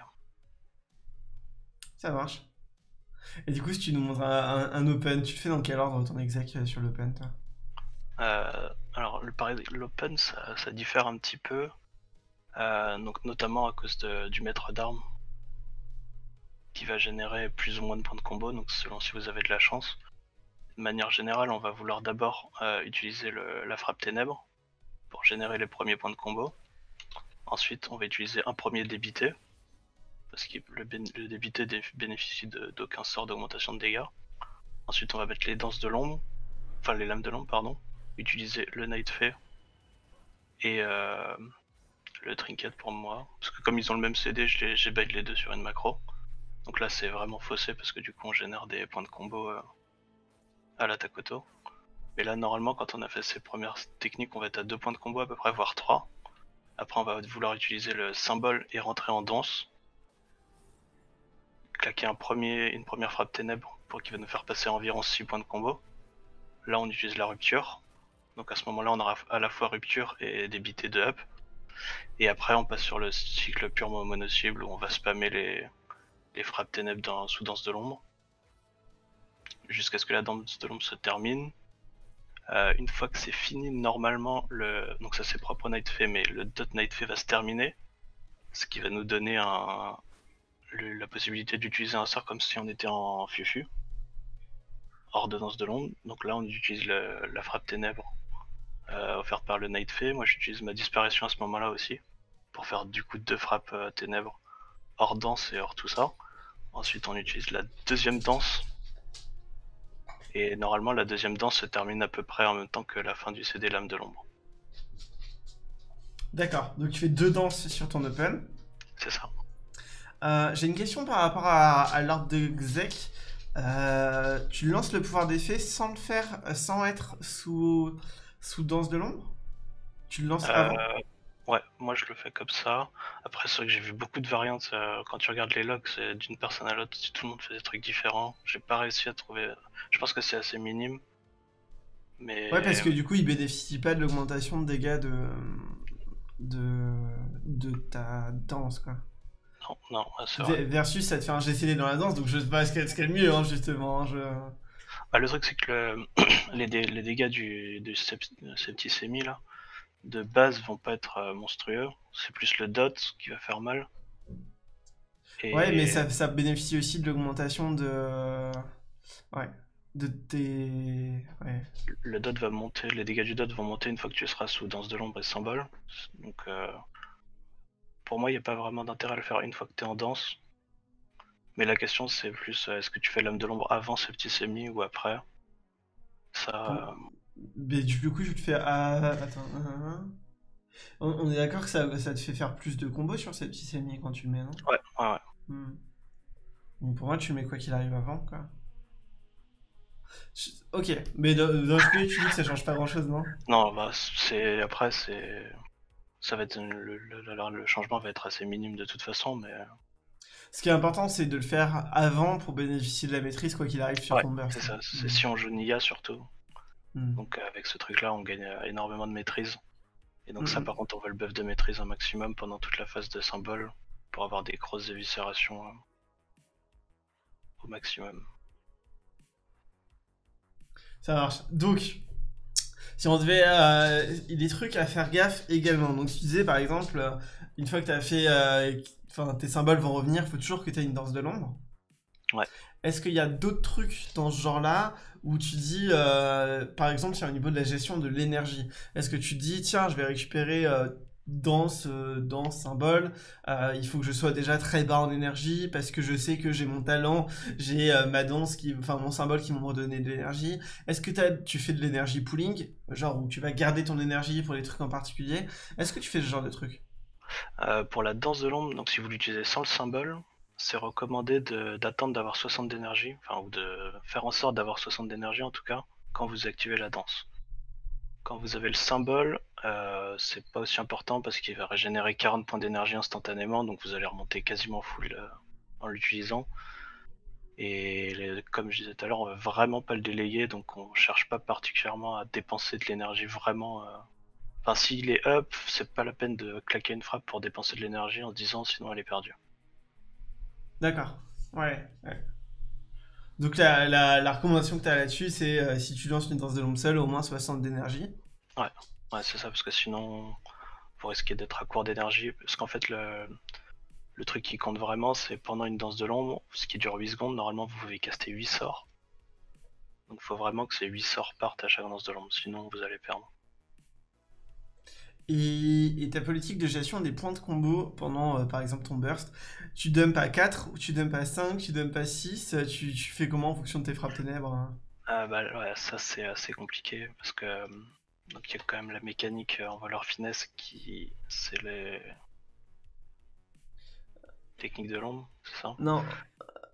Ça marche. Et du coup, si tu nous montres un, open, tu le fais dans quel ordre ton exec euh, sur l'open toi? Euh, alors l'open ça, diffère un petit peu, euh, donc notamment à cause du maître d'armes qui va générer plus ou moins de points de combo, donc selon si vous avez de la chance. De manière générale, on va vouloir d'abord euh, utiliser la frappe ténèbres pour générer les premiers points de combo. Ensuite, on va utiliser un premier débité, parce que le, le débité bénéficie d'aucun sort d'augmentation de dégâts. Ensuite, on va mettre les danses de l'ombre, enfin les lames de l'ombre, pardon, utiliser le Night Fay et euh, le Trinket pour moi. Parce que comme ils ont le même CD, j'ai bait les deux sur une macro. Donc là c'est vraiment faussé parce que du coup on génère des points de combo euh, à la Takoto. Mais là normalement quand on a fait ces premières techniques on va être à deux points de combo à peu près, voire 3. Après on va vouloir utiliser le symbole et rentrer en danse. claquer un premier, une première frappe ténèbres pour qu'il va nous faire passer environ 6 points de combo. Là on utilise la rupture. Donc à ce moment-là on aura à la fois rupture et débité de up. Et après on passe sur le cycle purement mono-cible où on va spammer les, les frappes ténèbres dans, sous danse de l'ombre. Jusqu'à ce que la danse de l'ombre se termine. Euh, une fois que c'est fini, normalement, le... donc ça c'est propre au Night Fay, mais le Dot Night Fay va se terminer. Ce qui va nous donner la possibilité d'utiliser un sort comme si on était en Fufu. Ordonnance de l'ombre. Donc là on utilise la frappe ténèbres euh, offerte par le Night Fay. Moi j'utilise ma disparition à ce moment-là aussi. Pour faire du coup deux frappes euh, ténèbres hors danse et hors tout ça. Ensuite on utilise la deuxième danse et normalement, la deuxième danse se termine à peu près en même temps que la fin du CD Lame de l'ombre. D'accord, donc tu fais deux danses sur ton open. C'est ça. Euh, j'ai une question par rapport à, l'ordre de Xek. Euh, tu lances le pouvoir d'effet sans le faire, sans être sous, sous danse de l'ombre? Tu le lances avant? euh, Ouais, moi je le fais comme ça. Après, c'est vrai que j'ai vu beaucoup de variantes. Euh, quand tu regardes les logs, c'est d'une personne à l'autre, tout le monde fait des trucs différents. J'ai pas réussi à trouver. Je pense que c'est assez minime. Mais... Ouais, parce que du coup, il bénéficie pas de l'augmentation de dégâts de... de. de ta danse, quoi. Non, non, c'est vrai. Versus, ça te fait un GCD dans la danse, donc je sais pas ce qu'est le mieux, hein, justement. Hein, je... Bah, le truc, c'est que les, les, dégâts du, du septicémie, là de base vont pas être euh, monstrueux. C'est plus le dot qui va faire mal. Ouais, mais ça, bénéficie aussi de l'augmentation de. Ouais. De tes. Ouais. Le dot va monter, les dégâts du dot vont monter une fois que tu seras sous danse de l'ombre et symbole. Donc, euh, pour moi, il n'y a pas vraiment d'intérêt à le faire une fois que tu es en danse. Mais la question, c'est plus euh, est-ce que tu fais l'âme de l'ombre avant ce petit semi ou après? Ça. Mais du coup, je te fais. Ah, attends. On, est d'accord que ça, ça te fait faire plus de combos sur semi quand tu le mets, non? Ouais, ouais, ouais. Hmm. pour moi, tu le mets quoi qu'il arrive avant, quoi. Ok, mais dans, dans ce tu dis que ça change pas grand chose, non? Non, bah, c'est. Après, c'est. Ça va être. Le, le, changement va être assez minime de toute façon, mais. Ce qui est important, c'est de le faire avant pour bénéficier de la maîtrise, quoi qu'il arrive sur ton burst. C'est ça, c'est hmm. si on joue Nia surtout. Hmm. Donc euh, avec ce truc-là, on gagne euh, énormément de maîtrise. Et donc ça, hmm. par contre, on veut le buff de maîtrise un maximum pendant toute la phase de symbole pour avoir des grosses éviscérations euh, au maximum. Ça marche. Donc, si on devait... Euh, des trucs à faire gaffe également. Donc tu disais par exemple, une fois que tu as fait... Enfin, tes symboles vont revenir, il faut toujours que tu aies une danse de l'ombre. Ouais. Est-ce qu'il y a d'autres trucs dans ce genre-là où tu dis, euh, par exemple, sur au niveau de la gestion de l'énergie, est-ce que tu dis, tiens, je vais récupérer euh, dans ce, dans symbole, euh, il faut que je sois déjà très bas en énergie parce que je sais que j'ai mon talent, j'ai ma danse qui, enfin mon symbole qui m'ont redonné de l'énergie. Est-ce que tu fais de l'énergie pooling, genre où tu vas garder ton énergie pour les trucs en particulier? Est-ce que tu fais ce genre de trucs? Pour la danse de l'ombre, donc si vous l'utilisez sans le symbole, c'est recommandé d'attendre d'avoir 60 d'énergie, enfin, ou de faire en sorte d'avoir 60 d'énergie en tout cas, quand vous activez la danse. Quand vous avez le symbole, euh, c'est pas aussi important parce qu'il va régénérer 40 points d'énergie instantanément, donc vous allez remonter quasiment full euh, en l'utilisant. Et comme je disais tout à l'heure, on va vraiment pas le délayer, donc on cherche pas particulièrement à dépenser de l'énergie vraiment. Euh, enfin, s'il est up, c'est pas la peine de claquer une frappe pour dépenser de l'énergie en se disant sinon elle est perdue. D'accord. Ouais, Donc la, la, recommandation que tu as là-dessus, c'est euh, si tu lances une danse de l'ombre seule, au moins 60 d'énergie. Ouais, ouais c'est ça, parce que sinon, vous risquez d'être à court d'énergie. Parce qu'en fait, le, le truc qui compte vraiment, c'est pendant une danse de l'ombre, ce qui dure 8 secondes, normalement vous pouvez caster 8 sorts. Donc il faut vraiment que ces 8 sorts partent à chaque danse de l'ombre, sinon vous allez perdre. Et, ta politique de gestion des points de combo pendant, euh, par exemple, ton burst, tu dumps à 4, ou tu dumps à 5, tu dumps à 6, euh, tu, tu fais comment en fonction de tes frappes ténèbres hein? Ah bah ouais, ça c'est assez compliqué, parce que euh, donc il y a quand même la mécanique en valeur finesse qui... c'est les... Techniques de l'ombre, c'est ça? Non.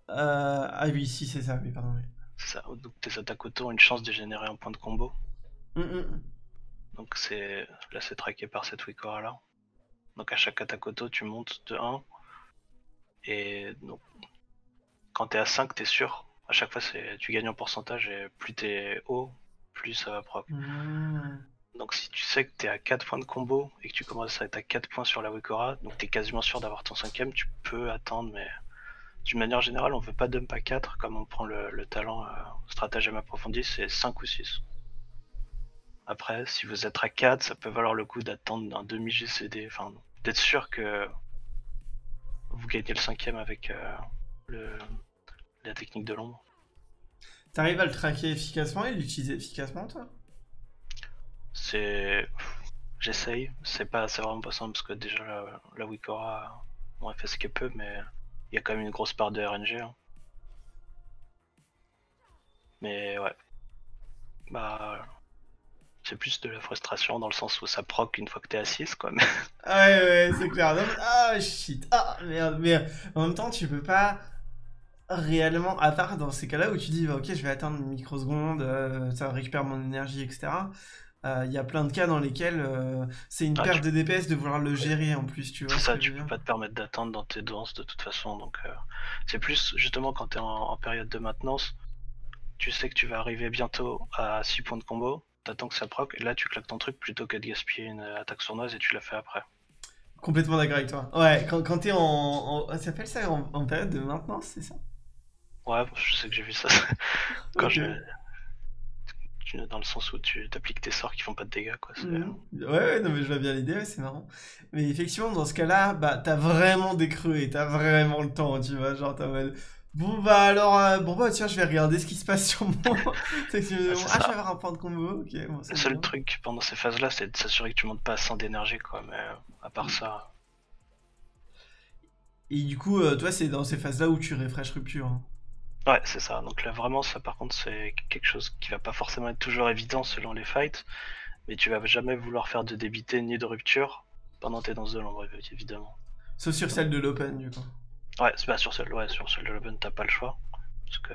ah oui, si c'est ça, oui, pardon. Oui. C'est ça, donc tes attaques auto ont une chance de générer un point de combo? Hum, hum, hum. Donc c'est là c'est traqué par cette Wikora là. Donc à chaque attaque auto tu montes de 1 et donc quand t'es à 5, t'es sûr. À chaque fois, c'est tu gagnes en pourcentage et plus t'es haut, plus ça va proc. Mmh. Donc si tu sais que t'es à 4 points de combo et que tu commences à être à 4 points sur la Wikora, donc t'es quasiment sûr d'avoir ton cinquième, tu peux attendre, mais d'une manière générale, on veut pas dump à 4 comme on prend le, talent euh, stratagème approfondi, c'est 5 ou 6. Après, si vous êtes à 4, ça peut valoir le coup d'attendre un demi GCD, enfin d'être sûr que vous gagnez le cinquième avec euh, le, la technique de l'ombre. T'arrives à le traquer efficacement et l'utiliser efficacement, toi? C'est. J'essaye. C'est pas, c'est vraiment pas simple parce que déjà la, la Wikora, on a fait ce qu'elle peut, mais il y a quand même une grosse part de RNG. Hein. Mais ouais. Bah. C'est plus de la frustration dans le sens où ça proc une fois que t'es à 6 quoi. Ah ouais, ouais, c'est clair. ah shit. Ah merde, mais en même temps, tu peux pas réellement, à part dans ces cas-là où tu dis, ok, je vais attendre une microseconde, euh, ça récupère mon énergie, etc. Euh, il y a plein de cas dans lesquels euh, c'est une ah, perte de DPS de vouloir le gérer en plus, tu vois. C'est ça, tu peux pas te permettre d'attendre dans tes danses de toute façon. Donc, c'est plus justement quand tu es en, période de maintenance, tu sais que tu vas arriver bientôt à 6 points de combo, t'attends que ça proc, et là tu claques ton truc plutôt que de gaspiller une attaque sournoise et tu la fais après. Complètement d'accord avec toi. Ouais, quand, quand t'es en, en. Ça s'appelle ça en, période de maintenance, c'est ça? Ouais, je sais que j'ai vu ça. quand je. Dans le sens où tu appliques tes sorts qui font pas de dégâts, quoi. Mhm. Ouais, ouais, non, mais je vois bien l'idée, c'est marrant. Mais effectivement, dans ce cas-là, bah, t'as vraiment des creux et t'as vraiment le temps, tu vois. Genre, t'as Bon bah alors, euh, bon bah tiens, je vais regarder ce qui se passe sur moi. ah, je vais avoir un point de combo, ok. le seul truc pendant ces phases-là, c'est de s'assurer que tu montes pas à 100 d'énergie, quoi. Mais euh, à part mm. ça. Et du coup, euh, toi, c'est dans ces phases-là où tu refresh rupture. Hein. Ouais, c'est ça. Donc là, vraiment, ça par contre, c'est quelque chose qui va pas forcément être toujours évident selon les fights. Mais tu vas jamais vouloir faire de débité ni de rupture pendant tes danses de l'ombre, évidemment. Sauf sur celle de l'open, du coup. Ouais, c'est pas sur celle, ouais, sur celle de l'open, t'as pas le choix. Parce que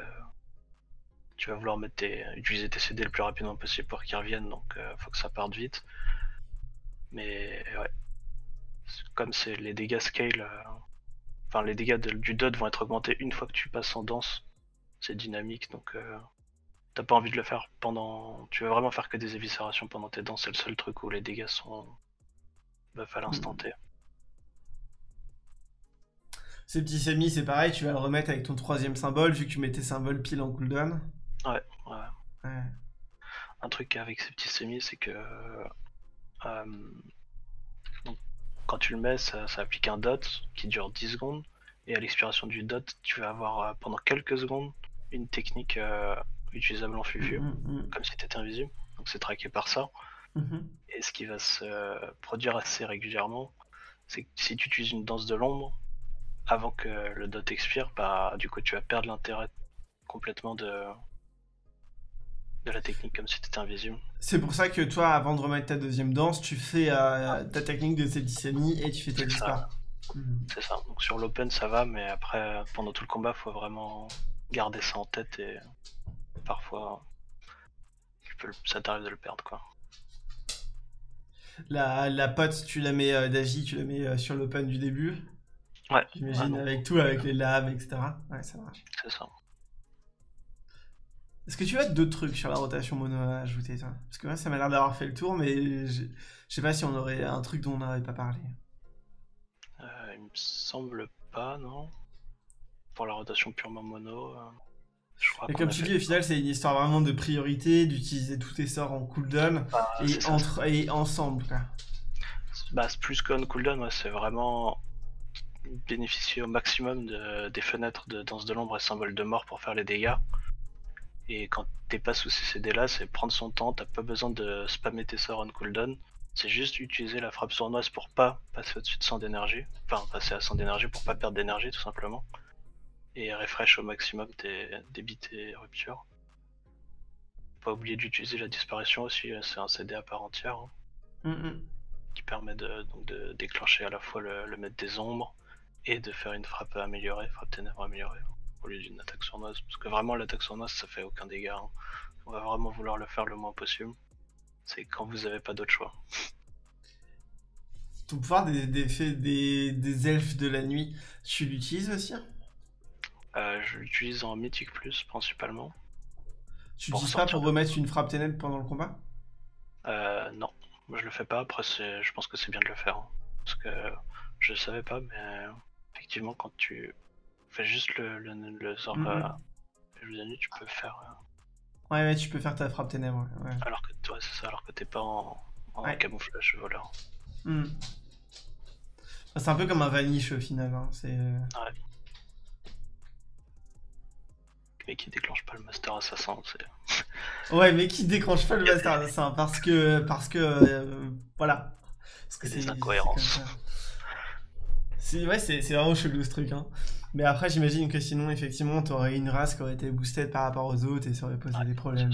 tu vas vouloir mettre tes, utiliser tes CD le plus rapidement possible pour qu'ils reviennent, donc euh, faut que ça parte vite. Mais ouais. Comme c'est les dégâts scale, euh, enfin les dégâts du dot vont être augmentés une fois que tu passes en danse. C'est dynamique, donc euh, t'as pas envie de le faire pendant. Tu vas vraiment faire que des éviscérations pendant tes danses, c'est le seul truc où les dégâts sont buff à l'instant T. Ce petit semi, c'est pareil, tu vas le remettre avec ton troisième symbole, vu que tu mets tes symboles pile en cooldown. Ouais, ouais. Un truc avec ces petits semis, c'est que euh, quand tu le mets, ça, applique un dot qui dure 10 secondes, et à l'expiration du dot, tu vas avoir euh, pendant quelques secondes une technique euh, utilisable en fufu, mm, mm, mm. comme si tu étais invisible. Donc c'est traqué par ça. Mm-hmm. Et ce qui va se produire assez régulièrement, c'est que si tu utilises une danse de l'ombre, avant que le dot expire, bah du coup tu vas perdre l'intérêt complètement de de la technique comme si tu étais invisible. C'est pour ça que toi, avant de remettre ta deuxième danse, tu fais euh, ta technique de septicémie et tu fais ta dispar. Mhm. C'est ça. Donc sur l'open ça va, mais après pendant tout le combat, faut vraiment garder ça en tête et parfois ça t'arrive de le perdre quoi. La, la pote, tu la mets euh, d'Agi, tu la mets euh, sur l'open du début Ouais. J'imagine avec tout, avec les lames, etc. Ouais, ça marche. C'est ça. Est-ce que tu as d'autres trucs sur la rotation mono à ajouter, toi? Parce que moi, ça m'a l'air d'avoir fait le tour, mais je sais pas si on aurait un truc dont on n'aurait pas parlé. Euh, il me semble pas, non Pour la rotation purement mono. Euh, je crois et comme tu dis, au final, c'est une histoire vraiment de priorité, d'utiliser tous tes sorts en cooldown bah, et, entre, et ensemble. Quoi. Bah, plus qu'en cooldown, ouais, c'est vraiment bénéficier au maximum des fenêtres de danse de l'ombre et symbole de mort pour faire les dégâts. Et quand t'es pas sous ces CD là, c'est prendre son temps, t'as pas besoin de spammer tes sorts en cooldown. C'est juste utiliser la frappe sournoise pour pas passer au-dessus de 100 d'énergie. Enfin, passer à 100 d'énergie pour pas perdre d'énergie tout simplement. Et refresh au maximum tes débits et ruptures. Pas oublier d'utiliser la disparition aussi, euh, c'est un CD à part entière. Hein. Mm, mm. Qui permet de, donc de déclencher à la fois le, le maître des ombres, et de faire une frappe améliorée, frappe ténèbres améliorée, au lieu d'une attaque sournoise. Parce que vraiment, l'attaque sournoise, ça fait aucun dégât. Hein. On va vraiment vouloir le faire le moins possible. C'est quand vous avez pas d'autre choix. Ton pouvoir des, des, des, des, elfes de la nuit, tu l'utilises aussi Euh, je l'utilise en Mythic Plus principalement. Tu l'utilises pas pour remettre une frappe ténèbres pendant le combat? Euh, Non, moi je le fais pas. Après, je pense que c'est bien de le faire. Hein. Parce que je savais pas, mais effectivement, quand tu fais juste le, le, sort mm -hmm. tu peux faire. Ouais, mais tu peux faire ta frappe ténèbres. Alors que toi, c'est ça, alors que t'es pas en, camouflage voleur. Hmm. Bah, c'est un peu comme un vanish au final. Hein. C'est. Euh, ouais. Mais qui déclenche pas le Master Assassin, c'est. ouais, mais qui déclenche pas le Master Assassin? Parce que. Parce que. Euh, voilà. Parce que c'est des incohérences. Ouais, c'est vraiment chelou ce truc. Hein. Mais après, j'imagine que sinon, effectivement, t'aurais une race qui aurait été boosted par rapport aux autres et ça aurait posé des problèmes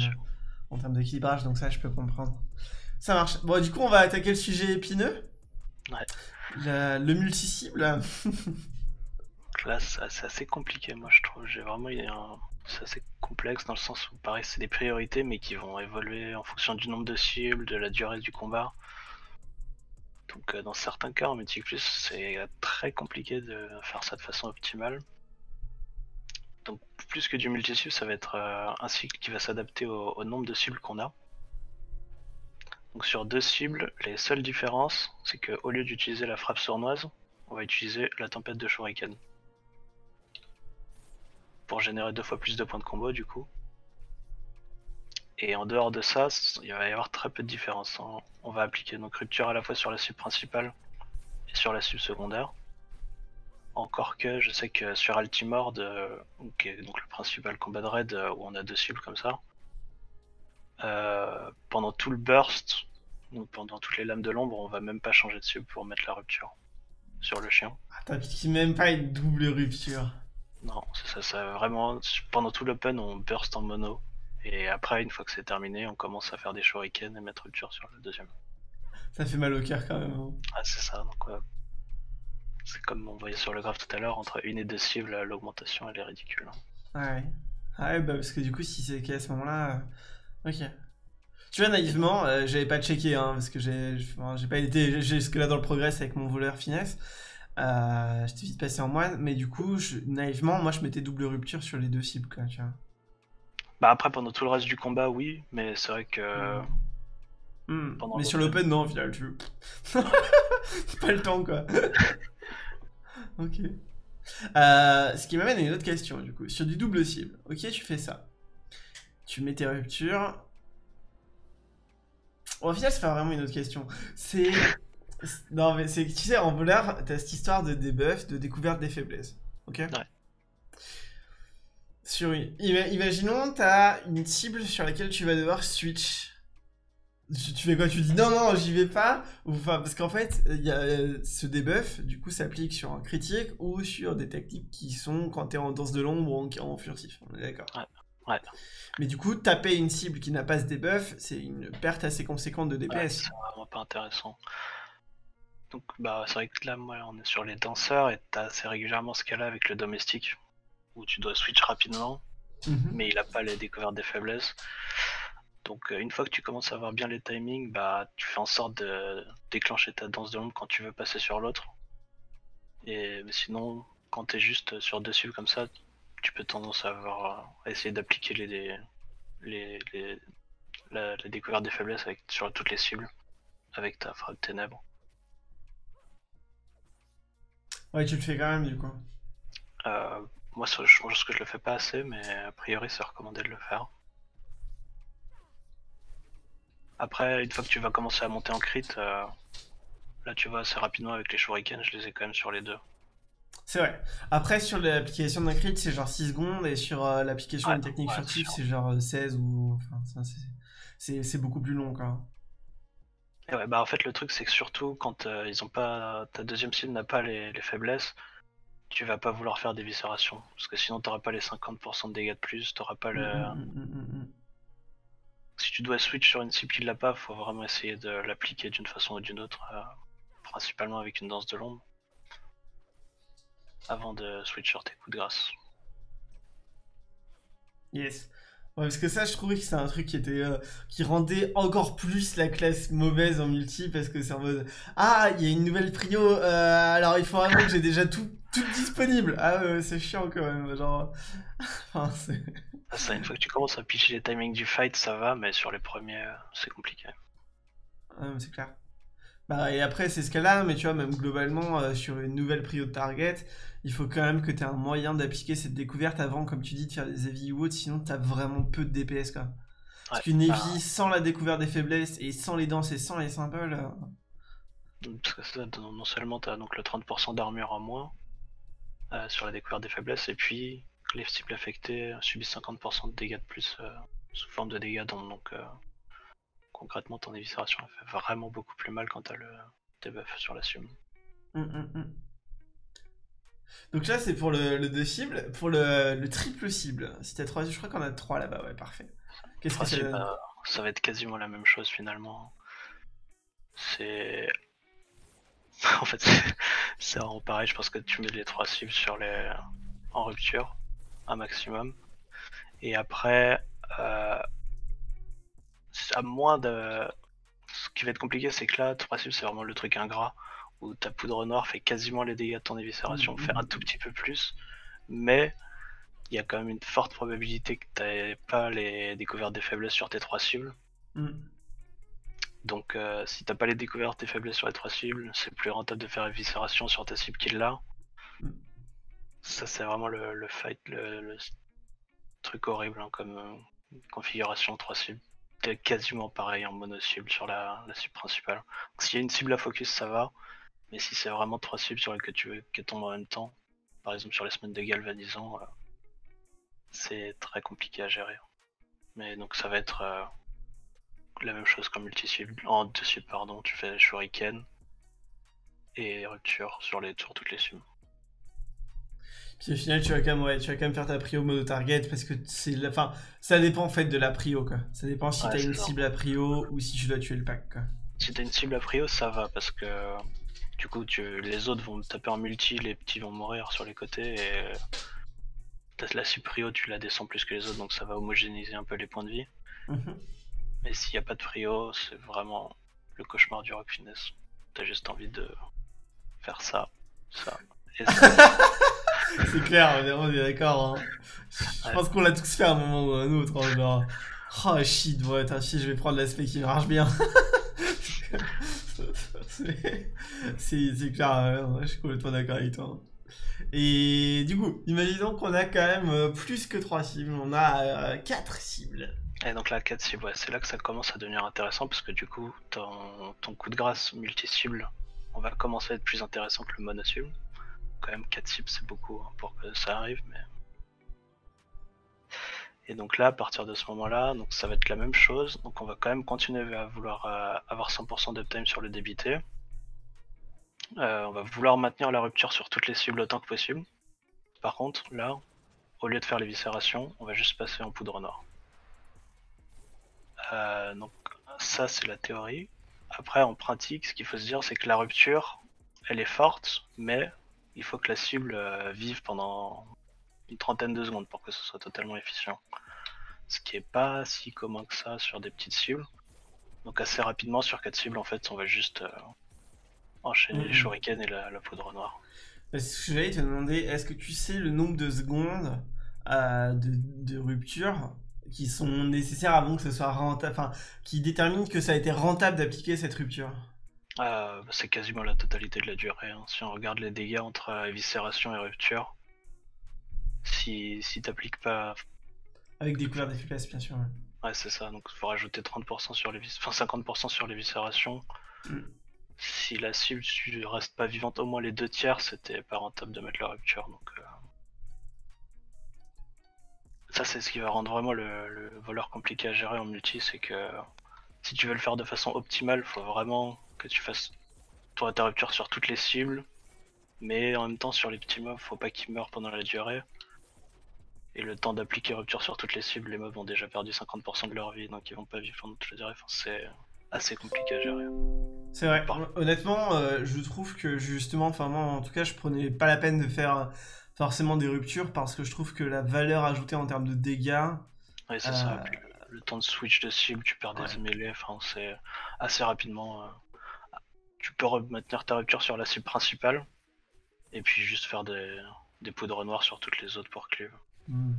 en termes d'équilibrage. Donc, ça, je peux comprendre. Ça marche. Bon, du coup, on va attaquer le sujet épineux. Ouais. le multi-cible. Là, c'est assez compliqué, moi, je trouve. J'ai vraiment un... C'est assez complexe dans le sens où, pareil, c'est des priorités, mais qui vont évoluer en fonction du nombre de cibles, de la durée du combat. Donc euh, dans certains cas en Mythic Plus c'est très compliqué de faire ça de façon optimale. Donc plus que du multi-cible, ça va être euh, un cycle qui va s'adapter au, nombre de cibles qu'on a. Donc sur deux cibles, les seules différences, c'est qu'au lieu d'utiliser la frappe sournoise, on va utiliser la tempête de Shuriken. Pour générer deux fois plus de points de combo du coup. Et en dehors de ça, il va y avoir très peu de différence. On va appliquer nos rupture à la fois sur la sub principale et sur la sub secondaire. Encore que je sais que sur Altimord, qui est donc le principal combat de raid euh, où on a deux cibles comme ça, euh, pendant tout le burst, donc pendant toutes les lames de l'ombre, on va même pas changer de sub pour mettre la rupture sur le chien. Ah, t'as même pas une double rupture. Non, c'est ça, ça vraiment. Pendant tout l'open, on burst en mono. Et après, une fois que c'est terminé, on commence à faire des shurikens et mettre rupture sur le deuxième. Ça fait mal au cœur quand même. Hein. Ah, c'est ça, donc C'est comme on voyait sur le graphe tout à l'heure, entre une et deux cibles, l'augmentation elle est ridicule. Hein. Ouais. Ah ouais, bah parce que du coup, si c'est qu'à ce moment-là. Euh, ok. Tu vois, naïvement, euh, j'avais pas checké, hein, parce que j'ai j'ai pas été jusque-là dans le progrès avec mon voleur finesse. Euh, J'étais vite passé en moine, mais du coup, naïvement, moi je mettais double rupture sur les deux cibles, quoi, tu vois. Bah après pendant tout le reste du combat oui, mais c'est vrai que. Hmm. mais sur l'open non au final tu. pas le temps quoi. ok. Euh, ce qui m'amène à une autre question du coup. Sur du double cible, ok tu fais ça. Tu mets tes ruptures. au final c'est pas vraiment une autre question. C'est. Non mais c'est tu sais en voleur t'as cette histoire de debuff, de découverte des faiblesses. Ok? Ouais. Sur Imaginons, tu as une cible sur laquelle tu vas devoir switch. Tu, fais quoi? Tu dis non, non, j'y vais pas enfin, Parce qu'en fait, y a ce debuff, du coup, s'applique sur un critique ou sur des tactiques qui sont quand tu es en danse de l'ombre ou en, furtif. On est d'accord ouais. Mais du coup, taper une cible qui n'a pas ce debuff, c'est une perte assez conséquente de DPS. c'est vraiment pas intéressant. Donc, bah, c'est vrai que là, moi, on est sur les danseurs et t'as assez régulièrement ce cas-là avec le domestique où tu dois switch rapidement, mhm. mais il n'a pas les découvertes des faiblesses. Donc euh, une fois que tu commences à avoir bien les timings, bah tu fais en sorte de déclencher ta danse de l'ombre quand tu veux passer sur l'autre. Et sinon, quand tu es juste sur deux cibles comme ça, tu peux tendance à avoir essayer d'appliquer les, les, les, la, découverte des faiblesses avec, sur toutes les cibles avec ta frappe ténèbres. Ouais, tu le fais quand même du coup. Euh, moi, je pense que je le fais pas assez, mais a priori, c'est recommandé de le faire. Après, une fois que tu vas commencer à monter en crit, euh, là tu vois assez rapidement avec les shurikens, je les ai quand même sur les deux. C'est vrai. Après, sur l'application d'un crit, c'est genre 6 secondes, et sur euh, l'application d'une technique furtive, c'est genre 16 euh, ou. Enfin, c'est beaucoup plus long, quoi. Et ouais, bah en fait, le truc, c'est que surtout quand ils ont pas. Ta deuxième cible n'a pas les faiblesses, tu vas pas vouloir faire des viscérations. Parce que sinon, t'auras pas les 50% de dégâts de plus, t'auras pas le. Mm, mm, mm, si tu dois switch sur une cible qui l'a pas, faut vraiment essayer de l'appliquer d'une façon ou d'une autre, euh, principalement avec une danse de l'ombre, avant de switch sur tes coups de grâce. Yes. Ouais, parce que ça, je trouvais que c'est un truc qui était euh, qui rendait encore plus la classe mauvaise en multi parce que c'est en mode ah il y a une nouvelle prio euh, alors il faut vraiment que j'ai déjà tout toutes disponibles. Ah c'est chiant quand même. Genre. enfin. Ah, ça, une fois que tu commences à pitcher les timings du fight, ça va, mais sur les premiers, c'est compliqué. Ah, c'est clair. Bah, et après, c'est ce qu'elle a, mais tu vois, même globalement, euh, sur une nouvelle prio de target, il faut quand même que tu aies un moyen d'appliquer cette découverte avant, comme tu dis, de faire des heavy ou autres, sinon tu as vraiment peu de DPS. Quoi. Parce qu'une bah. heavy sans la découverte des faiblesses et sans les danses et sans les symboles. Euh, Parce que non seulement tu as donc le 30% d'armure en moins euh, sur la découverte des faiblesses, et puis les cibles affectées subissent 50% de dégâts de plus sous forme de dégâts, donc concrètement, ton éviscération fait vraiment beaucoup plus mal quand t'as le debuff sur la sume. Hum, hum. Donc là, c'est pour le, le deux cibles. Pour le, triple cible, si t'as trois, je crois qu'on a trois là-bas, ouais, parfait. Qu'est-ce que c'est bah, Ça va être quasiment la même chose finalement. C'est. en fait, c'est vraiment pareil. Je pense que tu mets les trois cibles sur les... en rupture, un maximum. Et après, euh, à moins de. Ce qui va être compliqué, c'est que là, trois cibles, c'est vraiment le truc ingrat où ta poudre noire fait quasiment les dégâts de ton éviscération, fait un tout petit peu plus, mais il y a quand même une forte probabilité que tu pas les découvertes des faiblesses sur tes trois cibles. Mm. Donc euh, si t'as pas les découvertes des faiblesses sur les trois cibles, c'est plus rentable de faire éviscération sur ta cible qui l'a. Mm. Ça c'est vraiment le, fight, le, truc horrible hein, comme euh, configuration trois cibles quasiment pareil en mono cible sur la, cible principale. S'il y a une cible à focus, ça va. Mais si c'est vraiment trois cibles sur lesquelles tu veux qu'elles tombent en même temps, par exemple sur les semaines de galvanisant, euh, c'est très compliqué à gérer. Mais donc ça va être euh, la même chose qu'en multi-cible. En deux pardon, tu fais shuriken et rupture sur, les, sur toutes les cibles. Puis au final, tu vas quand même, tu vas quand même faire ta prio mono target parce que c'est la, enfin, ça dépend en fait de la prio quoi. Ça dépend si t'as une cible à prio ou si tu dois tuer le pack quoi. Si t'as une cible à prio, ça va parce que du coup, tu, les autres vont taper en multi, les petits vont mourir sur les côtés et la cible prio, tu la descends plus que les autres donc ça va homogénéiser un peu les points de vie. Mhm. Mais s'il n'y a pas de prio, c'est vraiment le cauchemar du rock finesse. T'as juste envie de faire ça, ça et ça. C'est clair, on est, d'accord. Hein. Je pense qu'on l'a tous fait à un moment ou à un autre. Hein, genre, oh shit, ouais, shit, je vais prendre l'aspect qui marche bien. c'est clair, je suis complètement d'accord avec toi. Et du coup, imaginons qu'on a quand même euh, plus que 3 cibles, on a 4 euh, cibles. Et donc là, 4 cibles, ouais, c'est là que ça commence à devenir intéressant parce que du coup, ton, coup de grâce multi-cible, on va commencer à être plus intéressant que le mono-cible quand même 4 cibles c'est beaucoup hein, pour que ça arrive mais et donc là à partir de ce moment là donc ça va être la même chose. Donc on va quand même continuer à vouloir euh, avoir 100% d'uptime sur le débité. Euh, on va vouloir maintenir la rupture sur toutes les cibles autant que possible. Par contre là au lieu de faire les viscérations on va juste passer en poudre noire euh, donc ça c'est la théorie après en pratique ce qu'il faut se dire c'est que la rupture elle est forte mais il faut que la cible euh, vive pendant une trentaine de secondes pour que ce soit totalement efficient. Ce qui est pas si commun que ça sur des petites cibles. Donc assez rapidement sur quatre cibles en fait on va juste euh, enchaîner les mhm. shurikens et la, poudre noire. Parce que j'allais te demander, est-ce que tu sais le nombre de secondes euh, de, rupture qui sont nécessaires avant que ce soit rentable, enfin qui déterminent que ça a été rentable d'appliquer cette rupture euh, c'est quasiment la totalité de la durée. Hein. Si on regarde les dégâts entre euh, éviscération et rupture, si, si t'appliques pas. Avec des couverts d'efficace, bien sûr. Ouais, c'est ça. Donc il faut rajouter 30% sur les enfin 50% sur l'éviscération. Mm. Si la cible reste pas vivante au moins les deux tiers, c'était pas rentable de mettre la rupture. Donc euh. Ça c'est ce qui va rendre vraiment le, le voleur compliqué à gérer en multi, c'est que si tu veux le faire de façon optimale, faut vraiment que tu fasses ton interrupteur sur toutes les cibles, mais en même temps sur les petits mobs, faut pas qu'ils meurent pendant la durée. Et le temps d'appliquer rupture sur toutes les cibles, les mobs ont déjà perdu 50% de leur vie, donc ils vont pas vivre pendant toute la durée. C'est assez compliqué à gérer. C'est vrai. Honnêtement, euh, je trouve que justement, enfin moi en tout cas, je prenais pas la peine de faire forcément des ruptures parce que je trouve que la valeur ajoutée en termes de dégâts. Oui, c'est ça. Euh, le temps de switch de cible, tu perds des mêlées, enfin c'est assez rapidement. Euh, tu peux maintenir ta rupture sur la cible principale. Et puis juste faire des, des poudres noires sur toutes les autres pour cleave. Hmm.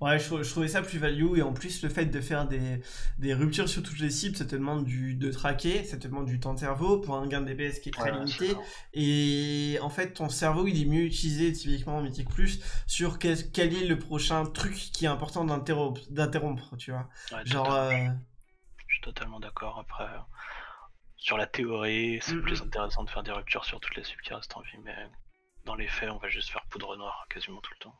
Ouais, je, trouvais ça plus value et en plus le fait de faire des, des, ruptures sur toutes les cibles, ça te demande du, de traquer, ça te demande du temps de cerveau pour un gain de DPS qui est très limité. Et en fait, ton cerveau il est mieux utilisé typiquement en Mythic Plus sur quel, est le prochain truc qui est important d'interrompre, tu vois. Genre. Euh, je suis totalement d'accord. Après, sur la théorie, c'est plus intéressant de faire des ruptures sur toutes les cibles qui restent en vie, mais dans les faits, on va juste faire poudre noire quasiment tout le temps.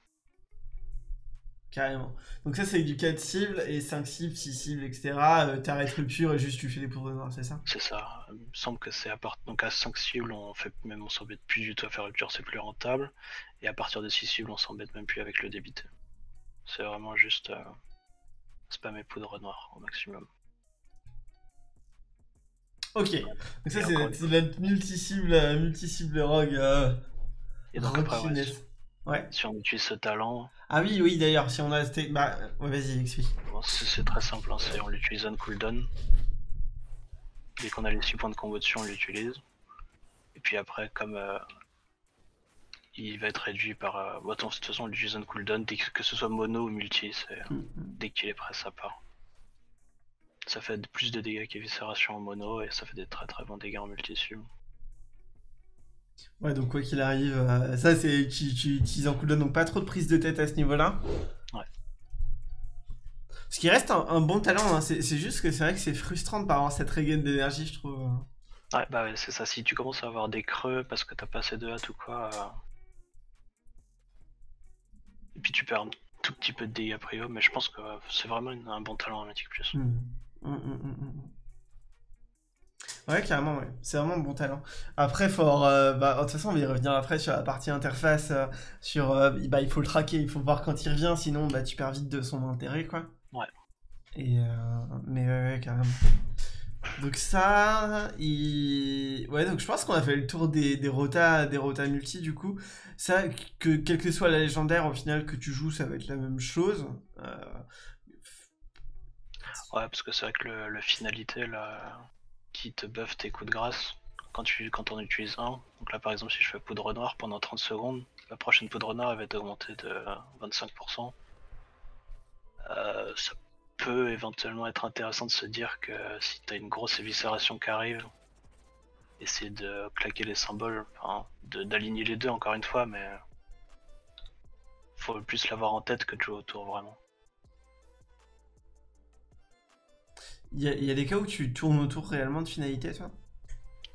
Carrément. Donc ça, c'est du 4 cibles et 5 cibles, 6 cibles, etc. Euh, T'arrêtes rupture et juste tu fais des poudres noires, c'est ça? C'est ça. Il me semble que c'est à part... Donc à 5 cibles, on fait même on s'embête plus du tout à faire rupture, c'est plus rentable. Et à partir de 6 cibles, on s'embête même plus avec le débité. C'est vraiment juste euh, spammer poudre noire au maximum. Ok. Donc ça, c'est la multi-cible multi -cible rogue. Euh, et donc après, ouais, si on utilise ce talent, ah oui, oui, d'ailleurs, si on a... Bah, vas-y, explique. c'est très simple, hein, on l'utilise en cooldown. Dès qu'on a les 6 points de combo dessus, on l'utilise. Et puis après, comme euh, il va être réduit par... Euh... de toute façon, on l'utilise en cooldown, dès que, ce soit mono ou multi, c'est mm, mm. dès qu'il est prêt, ça part. Ça fait plus de dégâts qu'éviscération en mono, et ça fait des très très bons dégâts en multi Ouais, donc quoi qu'il arrive, euh, ça c'est tu, utilises en cooldown, donc pas trop de prise de tête à ce niveau-là. Ouais. Ce qui reste un, bon talent, hein. c'est juste que c'est vrai que c'est frustrant de pas avoir cette regain d'énergie, je trouve. Ouais, bah ouais, c'est ça. Si tu commences à avoir des creux parce que t'as pas assez de hâte ou quoi. Euh, et puis tu perds un tout petit peu de dégâts prio, mais je pense que c'est vraiment un bon talent en Magic Plus. Mmh. Mmh, mmh, Ouais, carrément, ouais. C'est vraiment un bon talent. Après, faut, euh, bah, de toute façon, on va y revenir après sur la partie interface. Euh, sur, euh, bah, il faut le traquer, il faut voir quand il revient, sinon bah, tu perds vite de son intérêt, quoi. Ouais. Et, mais ouais, carrément. Donc ça, il... ouais, donc je pense qu'on a fait le tour des, des rotas, des rotas multi du coup. Ça, que quelle que soit la légendaire, au final que tu joues, ça va être la même chose. Ouais, parce que c'est vrai que le, le finalité là, qui te buff tes coups de grâce quand, tu, quand on utilise un. Donc là par exemple si je fais poudre noire pendant 30 secondes, la prochaine poudre noire elle va être augmentée de 25%. Euh, ça peut éventuellement être intéressant de se dire que si tu as une grosse éviscération qui arrive, essayer de claquer les symboles, d'aligner les deux encore une fois, mais faut plus l'avoir en tête que de jouer autour vraiment. Il y, a des cas où tu tournes autour réellement de finalité, toi?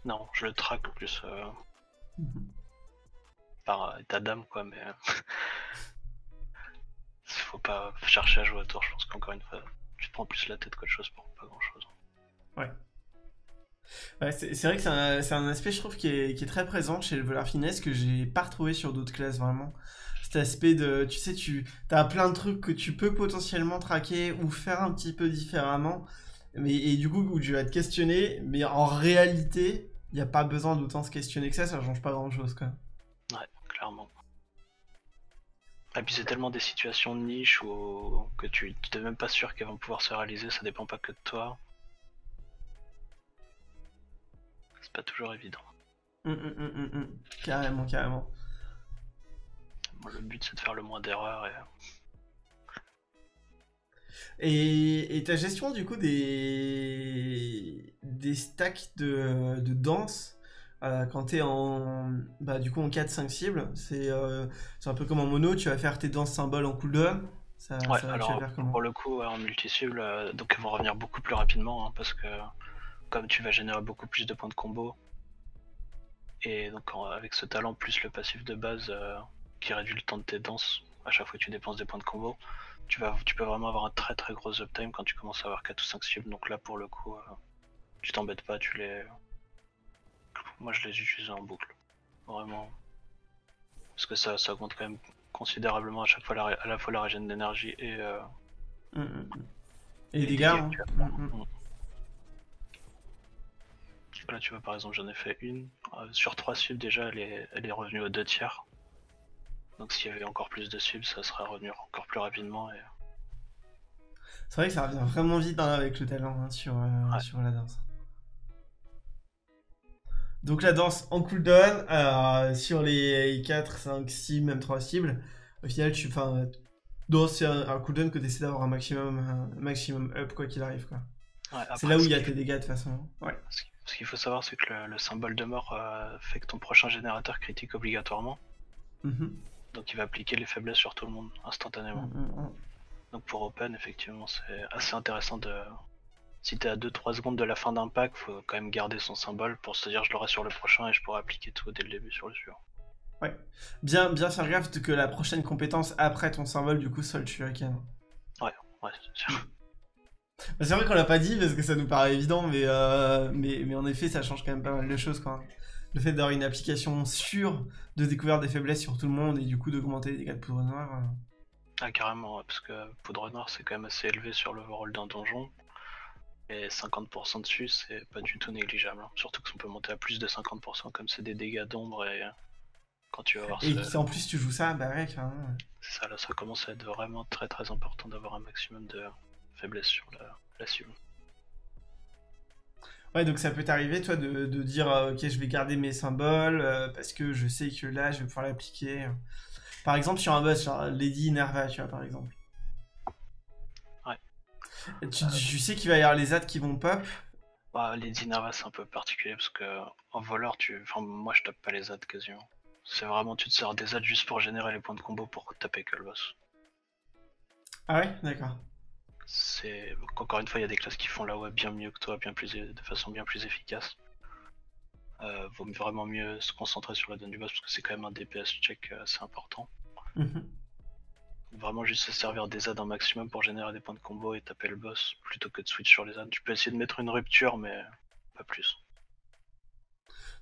Non, je le traque plus euh, mhm. par état d'âme, quoi, mais. Faut pas chercher à jouer autour, je pense qu'encore une fois, tu te prends plus la tête qu'autre chose pour pas grand chose. Ouais. Ouais, c'est vrai que c'est un, aspect, je trouve, qui est, très présent chez le voleur finesse que j'ai pas retrouvé sur d'autres classes vraiment. Cet aspect de, tu sais, tu as plein de trucs que tu peux potentiellement traquer ou faire un petit peu différemment. Mais, et du coup, où tu vas te questionner, mais en réalité, il n'y a pas besoin d'autant se questionner que ça, ça change pas grand chose même. Ouais, clairement. Et puis c'est tellement des situations de niche où que tu n'es même pas sûr qu'elles vont pouvoir se réaliser, ça dépend pas que de toi. C'est pas toujours évident. Hum, hum, hum, carrément, carrément. le but c'est de faire le moins d'erreurs et et, ta gestion du coup des, des stacks de, de danse euh, quand tu es en, bah, du coup, en 4-5 cibles, euh, c'est un peu comme en mono, tu vas faire tes danses symboles en cooldown. Ça, ouais, alors pour le coup, en multi-cible, euh, donc elles vont revenir beaucoup plus rapidement hein, parce que comme tu vas générer beaucoup plus de points de combo, et donc avec ce talent plus le passif de base qui réduit le temps de tes danses à chaque fois que tu dépenses des points de combo, tu, vas, tu peux vraiment avoir un très très gros uptime quand tu commences à avoir 4 ou 5 cibles. Donc là, pour le coup, euh, tu t'embêtes pas, tu les. Moi, je les utilise en boucle. Vraiment. Parce que ça, ça augmente quand même considérablement à chaque fois la, à la fois la régène d'énergie et. Euh, mm, mm, mm. Et les dégâts. Hein. Là, tu vois, par exemple, j'en ai fait une. Euh, sur 3 cibles, déjà, elle est, elle est revenue aux 2 tiers. Donc s'il y avait encore plus de subs, ça serait revenu encore plus rapidement. Et... C'est vrai que ça revient vraiment vite hein, avec le talent hein, sur, euh, sur la danse. Donc la danse en cooldown, euh, sur les 4, 5, 6, même 3 cibles, au final, tu, danse c'est un, cooldown que tu essaies d'avoir un maximum, un maximum up quoi qu'il arrive. quoi. c'est là où il y a tes dégâts de toute façon. Ouais. Ce qu'il faut savoir, c'est que le, symbole de mort euh, fait que ton prochain générateur critique obligatoirement. Mm-hmm. Donc il va appliquer les faiblesses sur tout le monde instantanément. Mm-hmm. Donc pour Open, effectivement, c'est assez intéressant de, si t'es à 2-3 secondes de la fin d'un pack, faut quand même garder son symbole pour se dire je l'aurai sur le prochain et je pourrai appliquer tout dès le début sur le suivant. Ouais. Bien, bien faire gaffe que la prochaine compétence après ton symbole, du coup, soit le shuriken. Ouais, ouais, c'est sûr. Bah, c'est vrai qu'on l'a pas dit parce que ça nous paraît évident, mais, euh, mais, mais en effet, ça change quand même pas mal de choses. Quoi. Le fait d'avoir une application sûre de découvrir des faiblesses sur tout le monde et du coup d'augmenter les dégâts de poudre noire. Euh. Ah, carrément, parce que poudre noire c'est quand même assez élevé sur le l'overall d'un donjon. Et 50% dessus, c'est pas du tout négligeable. Hein. Surtout qu'on peut monter à plus de 50% comme c'est des dégâts d'ombre et quand tu vas voir Et en plus tu joues ça, bah ouais, carrément. C'est ça, là ça commence à être vraiment très très important d'avoir un maximum de faiblesse sur la, la cible. Ouais, donc ça peut t'arriver, toi, de, dire euh, ok, je vais garder mes symboles euh, parce que je sais que là, je vais pouvoir l'appliquer. Par exemple, sur un boss, genre Lady Nerva, tu vois, par exemple. Tu, sais qu'il va y avoir les ads qui vont pop? Bah, Les Dinava c'est un peu particulier parce que en voleur, tu... enfin, moi je tape pas les ads quasiment. C'est vraiment, tu te sers des ads juste pour générer les points de combo pour taper que le boss. Ah ouais? D'accord. C'est encore une fois, il y a des classes qui font la web bien mieux que toi, bien plus de façon bien plus efficace. Euh, vaut vraiment mieux se concentrer sur la donne du boss parce que c'est quand même un DPS check assez important. Mhm. Vraiment juste se servir des ads un maximum pour générer des points de combo et taper le boss plutôt que de switch sur les ads. Tu peux essayer de mettre une rupture mais pas plus.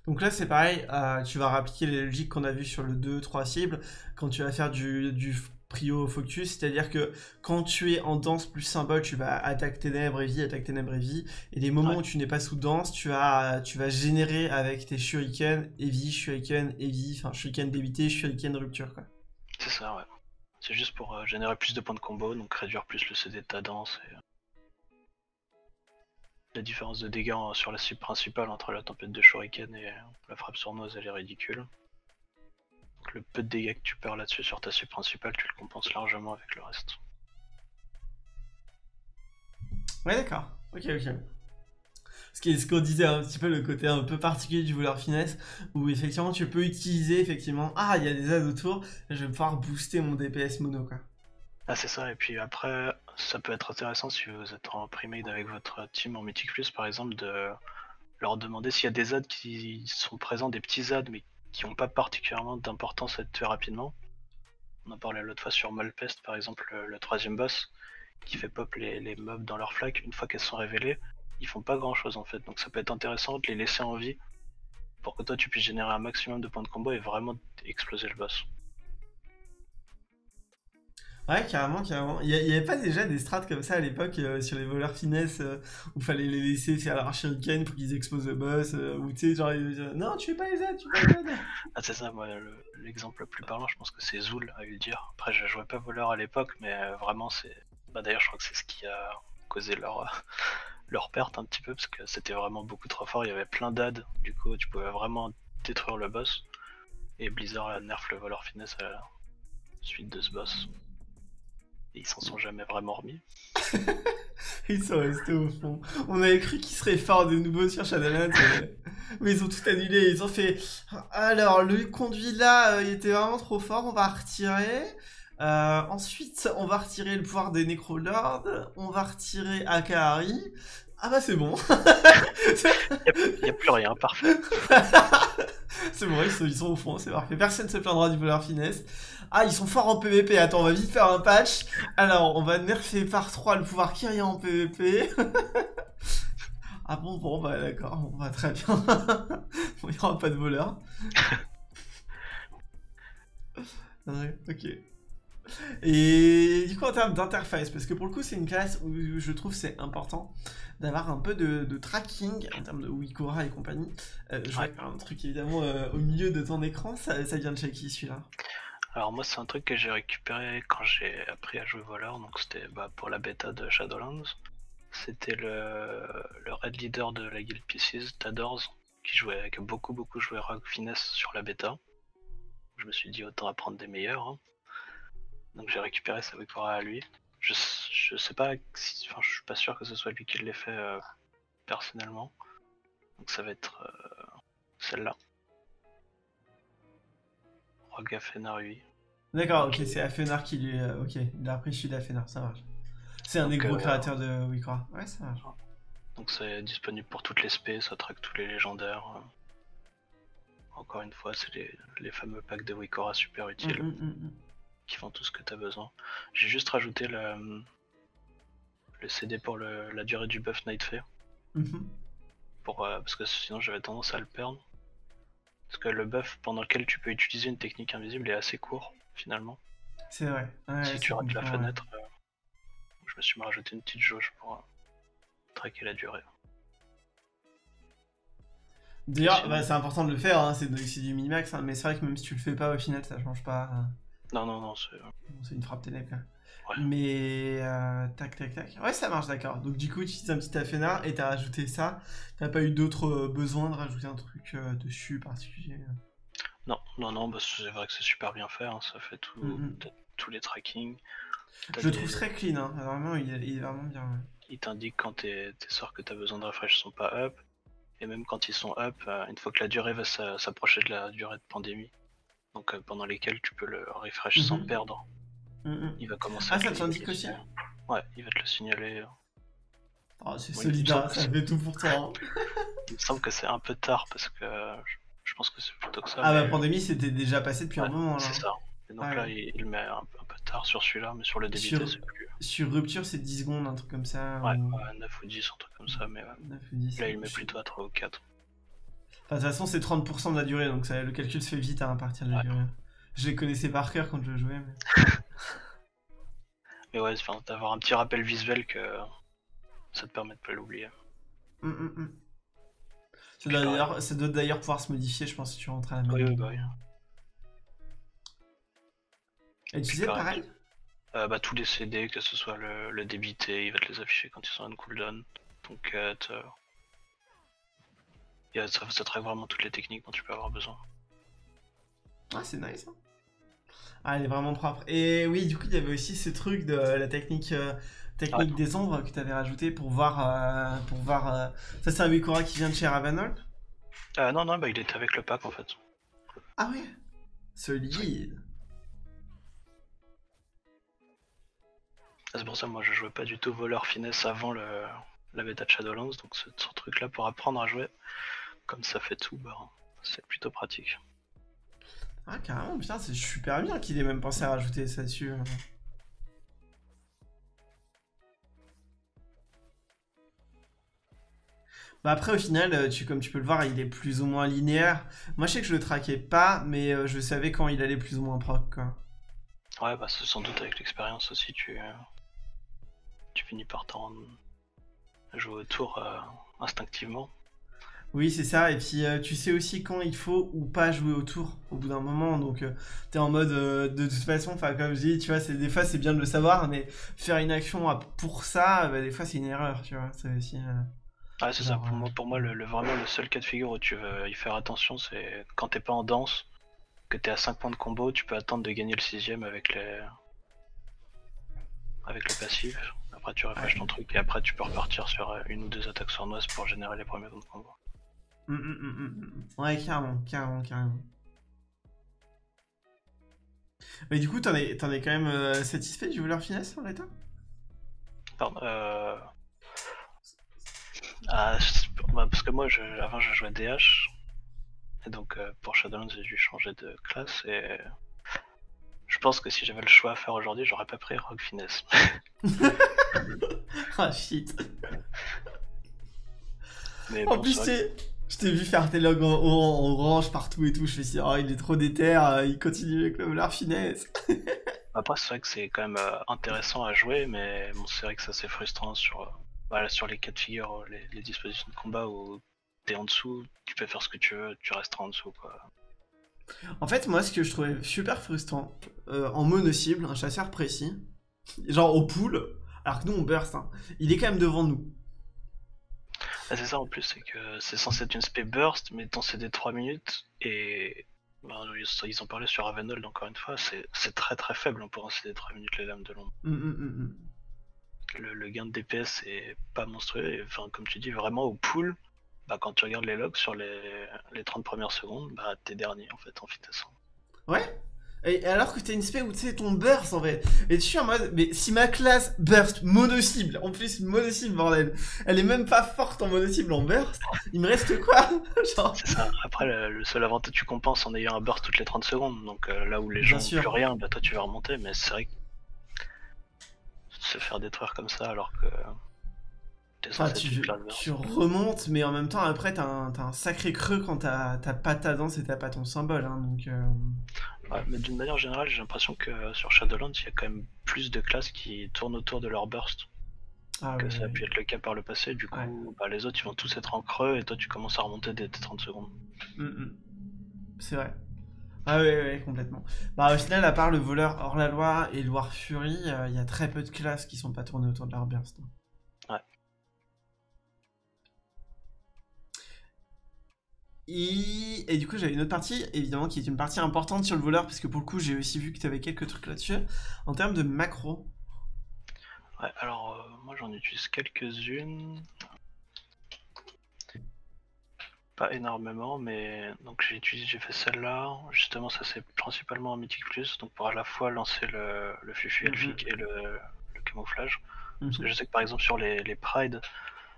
Donc là c'est pareil, euh, tu vas rappliquer les logiques qu'on a vues sur le 2-3 cibles quand tu vas faire du, du prio focus, c'est-à-dire que quand tu es en danse plus symbole, tu vas attaquer ténèbres et vie, attaquer ténèbres et vie, et les moments où tu n'es pas sous danse, tu, as, tu vas générer avec tes shuriken, heavy, shuriken, heavy, enfin shuriken débité, shuriken rupture quoi. C'est ça ouais. C'est juste pour euh, générer plus de points de combo, donc réduire plus le CD de ta danse. Et... Euh, la différence de dégâts sur la cible principale entre la tempête de Shuriken et euh, la frappe sournoise, elle est ridicule. Donc le peu de dégâts que tu perds là-dessus sur ta cible principale, tu le compenses largement avec le reste. Ouais, d'accord. Ok, ok ce qu'on disait un petit peu le côté un peu particulier du voleur finesse, où effectivement tu peux utiliser effectivement, ah il y a des ads autour, je vais pouvoir booster mon DPS mono quoi. Ah c'est ça, et puis après ça peut être intéressant si vous êtes en primate avec votre team en Mythic Plus par exemple de leur demander s'il y a des ads qui sont présents, des petits ads mais qui n'ont pas particulièrement d'importance à être rapidement. On en parlait l'autre fois sur Malpest par exemple, le, troisième boss, qui fait pop les, les mobs dans leur flaque une fois qu'elles sont révélées ils font pas grand chose en fait. Donc ça peut être intéressant de les laisser en vie pour que toi tu puisses générer un maximum de points de combo et vraiment exploser le boss. Ouais, carrément, carrément. Il n'y avait pas déjà des strats comme ça à l'époque euh, sur les voleurs finesse euh, où fallait les laisser faire leur shuriken pour qu'ils explosent le boss euh, ou tu sais, genre, non, tu fais pas les aides, tu fais pas les aides. ah, c'est ça, moi, l'exemple le, plus parlant, je pense que c'est Zool à le dire. Après, je jouais pas voleur à l'époque, mais vraiment, c'est. Bah, d'ailleurs, je crois que c'est ce qui a causé leur, leur perte un petit peu parce que c'était vraiment beaucoup trop fort. Il y avait plein d'ad, du coup tu pouvais vraiment détruire le boss. Et Blizzard nerf le voleur finesse à la suite de ce boss. Et ils s'en sont jamais vraiment remis. ils sont restés au fond. On avait cru qu'ils seraient forts de nouveau sur Shadowlands, mais... ils ont tout annulé. Ils ont fait. Alors, le conduit là, euh, il était vraiment trop fort, on va retirer. Euh, ensuite, on va retirer le pouvoir des Necrolords, on va retirer Akahari. Ah bah c'est bon. Il n'y a, plus rien, parfait. c'est bon, ils sont, au fond, c'est parfait. Personne se plaindra du voleur finesse. Ah, ils sont forts en PvP. Attends, on va vite faire un patch. Alors, on va nerfer par 3 le pouvoir Kyria en PvP. ah bon, bon, bah d'accord, on va très bien. Il n'y aura pas de voleur. ok. Et du coup, en termes d'interface, parce que pour le coup, c'est une classe où je trouve c'est important d'avoir un peu de, tracking en termes de Wikora et compagnie. Euh, je vois un truc évidemment euh, au milieu de ton écran, ça, vient de chez qui celui-là? Alors moi c'est un truc que j'ai récupéré quand j'ai appris à jouer voleur, donc c'était bah, pour la bêta de Shadowlands. C'était le, le red leader de la guild Pieces, Tadors, qui, jouait, a beaucoup beaucoup joué Rogue Finesse sur la bêta. Je me suis dit autant apprendre des meilleurs. hein. Donc j'ai récupéré sa Wikora à lui. Je, je sais pas. Enfin, je suis pas sûr que ce soit lui qui l'ait fait euh, personnellement. Donc ça va être euh, celle-là. Rogue Afenar, lui. D'accord, ok, c'est Afenar qui lui. euh, ok, il a repris d'Afenar, ça marche. C'est un des Donc, gros euh, créateurs de Wikora. Ouais, ça marche. Donc c'est disponible pour toutes les spés, ça traque tous les légendaires. Encore une fois, c'est les, les fameux packs de Wikora super utiles Mm, mm, mm, qui font tout ce que tu as besoin. J'ai juste rajouté le, le CD pour le- la durée du buff Night Fae, Mhm. pour, euh, parce que sinon j'avais tendance à le perdre. Parce que le buff pendant lequel tu peux utiliser une technique invisible est assez court finalement. C'est vrai. Ouais, si tu rates la vrai. fenêtre, euh, je me suis rajouté une petite jauge pour euh, traquer la durée. D'ailleurs, bah, c'est important de le faire, hein, c'est du minimax, hein, mais c'est vrai que même si tu le fais pas au final, ça change pas. hein. Non, non, non, c'est. Bon, c'est une frappe. Ouais. Mais euh, tac tac tac. Ouais, ça marche, d'accord. Donc du coup, tu utilises un petit Afenar et t'as rajouté ça. T'as pas eu d'autres euh, besoins de rajouter un truc euh, dessus particulier. Non, non, non, bah, c'est vrai que c'est super bien fait, hein, ça fait tout, Mhm. tous les trackings. Je le des- trouve très clean, hein. vraiment, il est, il est vraiment bien. ouais. Il t'indique quand tes, tes sorts que tu as besoin de refresh sont pas up. Et même quand ils sont up, euh, une fois que la durée va s'a- s'approcher de la durée de pandémie, donc euh, pendant lesquelles tu peux le refresh sans Mhm. perdre, Mm, mm. il va commencer Ah, à te ça t'indique aussi. Ouais, il va te le signaler. Oh, c'est solide, me hein, ça fait tout pour toi. hein. Il me semble que c'est un peu tard parce que je, je pense que c'est plutôt que ça. Ah, bah, pandémie, c'était déjà passé depuis un moment. là. C'est ça. Et donc Ah là, ouais. il, il met un, peu- un peu tard sur celui-là, mais sur le débité, Sur- c'est plus. Sur rupture, c'est 10 secondes, un truc comme ça. Ouais, ou ouais, 9 ou 10, un truc comme ça, mais ouais. 9 ou 10. là, il met Je- plutôt à 3 ou 4. Enfin, de toute façon, c'est 30% de la durée, donc ça, le calcul se fait vite hein, à partir de la Ouais. durée. Je les connaissais par cœur quand je jouais. Mais... Mais ouais, d'avoir un petit rappel visuel que ça te permet de pas l'oublier. Hum, hum. Ça doit d'ailleurs- ça doit d'ailleurs pouvoir se modifier, je pense, si tu rentres à la main. Oui, oui, bah oui. Et tu sais, Pareil. Euh, bah, tous les CD, que ce soit le, le débité, il va te les afficher quand ils sont en cooldown. Ton cut. euh, a- ça, ça traque vraiment toutes les techniques dont tu peux avoir besoin. Ah, c'est nice. hein. Ah, elle est vraiment propre. Et oui, du coup, il y avait aussi ce truc de la technique, euh, technique des ombres que tu avais rajouté pour voir. euh, pour voir euh, Ça, c'est un Wikora qui vient de chez Ravenol? Euh, non, non, bah, il était avec le pack en fait. Ah ouais? Solide. C'est pour ça, moi, je jouais pas du tout voleur finesse avant le, la bêta de Shadowlands, donc ce, ce truc-là pour apprendre à jouer, comme ça fait tout, bah, c'est plutôt pratique. Ah, carrément, putain, c'est super bien qu'il ait même pensé à rajouter ça dessus. Bah après, au final, euh, tu, comme tu peux le voir, il est plus ou moins linéaire. Moi, je sais que je le traquais pas, mais euh, je savais quand il allait plus ou moins proc, quoi. Ouais, bah, c'est sans doute avec l'expérience aussi, tu, euh, tu finis par t'en jouer autour euh, instinctivement. Oui, c'est ça. Et puis, euh, tu sais aussi quand il faut ou pas jouer autour au bout d'un moment. Donc, euh, t'es en mode, euh, de toute façon, enfin, comme je dis, tu vois, des fois, c'est bien de le savoir, mais faire une action pour ça, bah, des fois, c'est une erreur, tu vois. C'est aussi. Ouais, c'est ça. Pour euh, moi, pour moi le, le- vraiment le seul cas de figure où tu veux y faire attention, c'est quand t'es pas en danse, que t'es à 5 points de combo, tu peux attendre de gagner le sixième avec les avec le passif. Après, tu refresh ton truc et après, tu peux repartir sur euh, une ou deux attaques sournoises pour générer les premiers points de combo. hum, hum, hum. Ouais, carrément, carrément, carrément. Mais du coup, t'en es, es quand même euh, satisfait du voleur finesse en l'état? Pardon, euh... ah, c'est- bah, parce que moi, je, avant, je jouais DH. Et donc, euh, pour Shadowlands, j'ai dû changer de classe. Et je pense que si j'avais le choix à faire aujourd'hui, j'aurais pas pris Rogue Finesse. Ah shit. Mais En bon, plus, c'est je t'ai vu faire tes logs en, en orange partout et tout. Je me suis dit, oh, il est trop déter, euh, il continue avec le voleur finesse. Après, c'est vrai que c'est quand même euh, intéressant à jouer, mais bon, c'est vrai que c'est assez frustrant sur, voilà, sur les cas de figure, euh, les, les dispositions de combat où t'es en dessous, tu peux faire ce que tu veux, tu resteras en dessous, quoi. En fait, moi, ce que je trouvais super frustrant, euh, en mono-cible, un chasseur précis, genre au pool, alors que nous on burst, hein, il est quand même devant nous. Ah, c'est ça en plus, c'est que c'est censé être une spé burst, mais ton CD 3 minutes, et bah, ils en parlaient sur Ravenhold encore une fois, c'est très très faible pour un CD 3 minutes les lames de l'ombre. Hum, hum, hum, le, gain de DPS est pas monstrueux, enfin comme tu dis, vraiment au pool, bah, quand tu regardes les logs sur les, les 30 premières secondes, bah t'es dernier en fait en vitesse. Ouais et alors que t'as une spé où tu sais ton burst en fait. Et tu suis en mode, mais si ma classe burst mono-cible, en plus mono-cible bordel, elle est même pas forte en mono-cible en burst, il me reste quoi? C'est ça. Après, le, seul avantage, tu compenses en ayant un burst toutes les 30 secondes. Donc euh, là où les gens n'ont plus rien, bah toi tu vas remonter. Mais c'est vrai que se faire détruire comme ça alors que tu, remontes, mais en même temps, après, t'as un, as un sacré creux quand t'as pas ta danse et t'as pas ton symbole. Hein, donc, euh. mais d'une manière générale, j'ai l'impression que sur Shadowlands, il y a quand même plus de classes qui tournent autour de leur burst. Ah que ça a pu être le cas par le passé. Du coup, bah, les autres, ils vont tous être en creux et toi, tu commences à remonter dès tes 30 secondes. Mm, mm. C'est vrai. Ah oui, oui, complètement. Bah, au final, à part le voleur hors la loi et le War Fury, euh, il y a très peu de classes qui sont pas tournées autour de leur burst. Et, du coup, j'avais une autre partie, évidemment, qui est une partie importante sur le voleur, parce que pour le coup, j'ai aussi vu que tu avais quelques trucs là-dessus. En termes de macro. Ouais, alors, euh, moi j'en utilise quelques-unes. Pas énormément, mais donc j'ai utilisé, j'ai fait celle-là. Justement, ça c'est principalement un Mythic Plus, donc pour à la fois lancer le, le fufu mhm. elfique et le, camouflage. Parce que mhm. je sais que par exemple sur les, les Pride,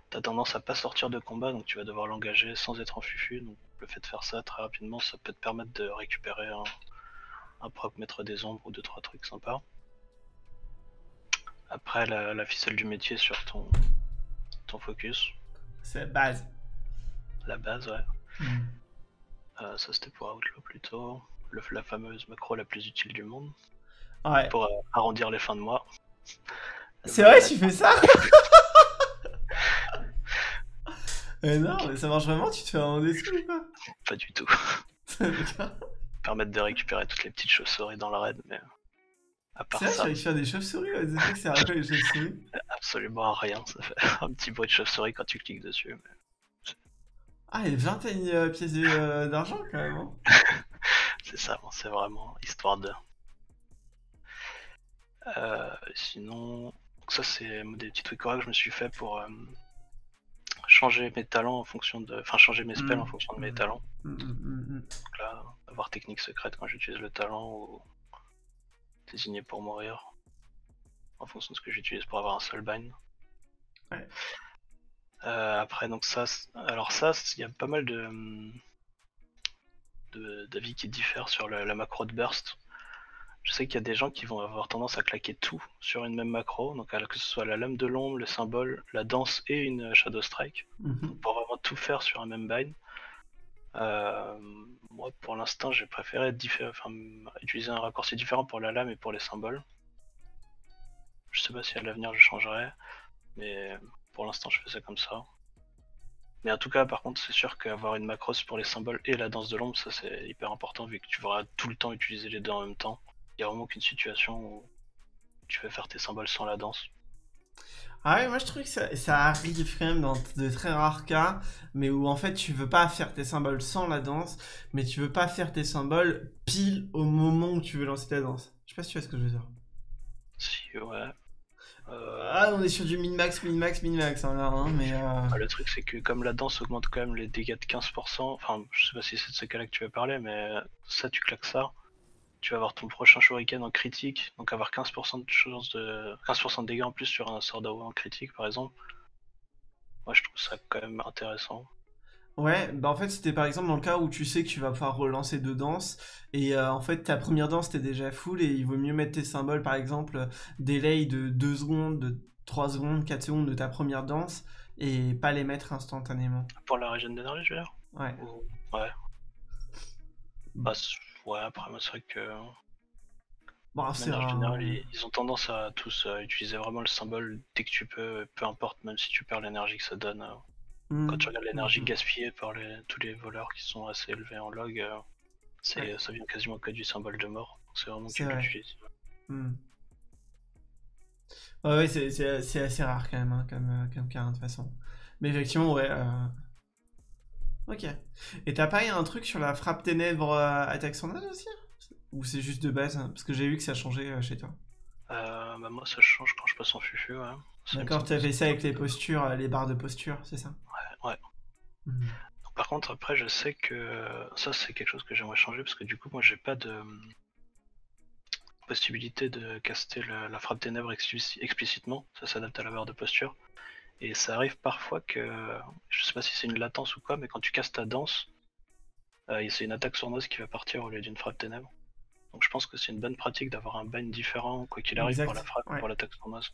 t'as tendance à pas sortir de combat, donc tu vas devoir l'engager sans être en fufu. Donc le fait de faire ça très rapidement, ça peut te permettre de récupérer un, un proc maître des ombres ou deux trois trucs sympas. Après la, ficelle du métier sur ton, ton focus. C'est la base. La base, ouais. Hmm. Euh, ça c'était pour Outlaw plutôt. Le, la fameuse macro la plus utile du monde. Ouais. Pour euh, arrondir les fins de mois. C'est vrai, tu fais ça? Mais non, mais ça marche vraiment Tu te fais un dessus ou pas Pas du tout. Permettre de récupérer toutes les petites chauves-souris dans le raid, mais. À part ça. Faire des chauves-souris ouais, que c'est les chauves-souris Absolument rien, ça fait un petit bruit de chauve-souris quand tu cliques dessus. Mais... Ah, et 21 euh, pièces euh, d'argent quand même. Hein. c'est ça, c'est vraiment histoire de. Euh, sinon, ça c'est des petits trucs que je me suis fait pour euh, changer mes talents en fonction de. Enfin, changer mes spells en mm. fonction de mes talents. Mm, mm, Donc là, avoir technique secrète quand j'utilise le talent ou désigner pour mourir en fonction de ce que j'utilise pour avoir un seul bind. Euh, après, donc ça, alors ça, il y a pas mal de d'avis qui diffèrent sur la macro de burst. Je sais qu'il y a des gens qui vont avoir tendance à claquer tout sur une même macro, donc que ce soit la lame de l'ombre, le symbole, la danse et une Shadow Strike, mhm. pour vraiment tout faire sur un même bind. Euh, moi, pour l'instant, j'ai préféré utiliser un raccourci différent pour la lame et pour les symboles. Je sais pas si à l'avenir je changerai, mais pour l'instant, je fais ça comme ça. Mais en tout cas, par contre, c'est sûr qu'avoir une macros pour les symboles et la danse de l'ombre, ça c'est hyper important vu que tu vas tout le temps utiliser les deux en même temps il a vraiment qu'une situation où tu veux faire tes symboles sans la danse. Ah ouais, moi je trouve que ça, arrive quand même dans de très rares cas, mais où en fait tu veux pas faire tes symboles sans la danse, mais tu veux pas faire tes symboles pile au moment où tu veux lancer ta danse. Je sais pas si tu vois ce que je veux dire. Si, ouais. Euh, ah, on est sur du min-max, min-max, min-max, hein, là, hein, mais... Euh, ah, le truc, c'est que comme la danse augmente quand même les dégâts de 15%, enfin, je sais pas si c'est de ce cas-là que tu veux parler, mais ça, tu claques ça, tu vas avoir ton prochain shuriken en critique, donc avoir 15% de chance de 15% de dégâts en plus sur un sort en critique par exemple. Moi je trouve ça quand même intéressant. Ouais, bah en fait c'était par exemple dans le cas où tu sais que tu vas pouvoir relancer deux danses et euh, en fait ta première danse t'es déjà full et il vaut mieux mettre tes symboles par exemple délai de 2 secondes, de 3 secondes, 4 secondes de ta première danse et pas les mettre instantanément. Pour la région d'énergie je veux dire Ouais. Ouais. Bah, Ouais, après, moi, c'est vrai que. Bon, c'est en général, ils, ont tendance à tous utiliser vraiment le symbole dès que tu peux, peu importe, même si tu perds l'énergie que ça donne. Euh, mmh. Quand tu regardes l'énergie mmh. gaspillée par les, tous les voleurs qui sont assez élevés en log, euh, c'est, ça vient quasiment que du symbole de mort. C'est vraiment tu l'utilises. Mmh. Ouais, c'est, assez rare quand même, hein, comme, euh, comme cas, de toute façon. Mais effectivement, ouais. euh, Ok. Et t'as pas un truc sur la frappe ténèbres euh, attaque sans âge aussi Ou c'est juste de base hein? Parce que j'ai vu que ça changeait chez toi. Euh, bah moi ça change quand je passe en fufu, ouais. D'accord, fait c'est- ça avec les postures, euh, les barres de posture, c'est ça? Ouais, ouais. Mhm. Par contre, après, je sais que ça, c'est quelque chose que j'aimerais changer parce que du coup, moi, j'ai pas de possibilité de caster le- la frappe ténèbres explici- explicitement. Ça s'adapte à la barre de posture. Et ça arrive parfois que, je sais pas si c'est une latence ou quoi, mais quand tu castes ta danse, euh, c'est une attaque sournoise qui va partir au lieu d'une frappe ténèbres. Donc je pense que c'est une bonne pratique d'avoir un ban différent, quoi qu'il arrive, Exact, pour la frappe, ouais. pour l'attaque sournoise.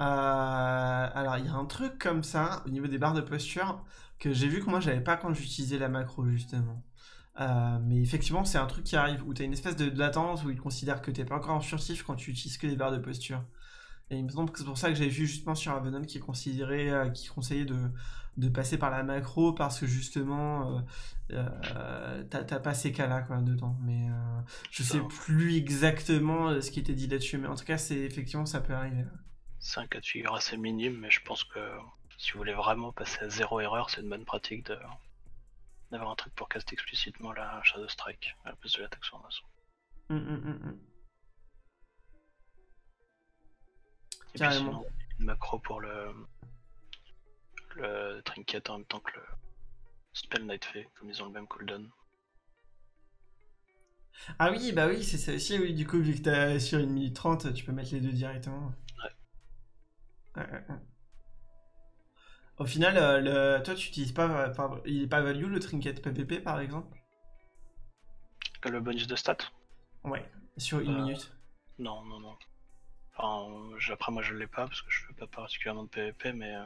Euh, alors, il y a un truc comme ça, au niveau des barres de posture, que j'ai vu que moi, j'avais pas quand j'utilisais la macro, justement. Euh, mais effectivement, c'est un truc qui arrive, où t'as une espèce de latence, où il considère que t'es pas encore en furtif quand tu utilises que les barres de posture. Et il me semble que c'est pour ça que j'avais vu justement sur Avenon qui considérait, euh, qui conseillait de, de passer par la macro, parce que justement, euh, t'as pas ces cas-là, quoi, dedans. Mais je Ça. sais plus exactement ce qui était dit là-dessus, mais en tout cas, c'est effectivement, ça peut arriver. C'est un cas de figure assez minime, mais je pense que si vous voulez vraiment passer à zéro erreur, c'est une bonne pratique de d'avoir un truc pour caster explicitement la Shadow Strike à la place de l'attaque hum, hum. Et puis Carrément. une macro pour le, le trinket en même temps que le spell Night Fey, comme ils ont le même cooldown. Ah oui, bah oui, c'est ça aussi, oui, du coup, vu que t'as sur une minute 30, tu peux mettre les deux directement. Au final, euh, le... toi, tu utilises pas, euh, enfin, il est pas value le trinket PVP par exemple? Le bonus de stats? Ouais, sur une Euh, minute. Non, non, non. Enfin, après moi je l'ai pas parce que je fais pas particulièrement de PvP, mais euh,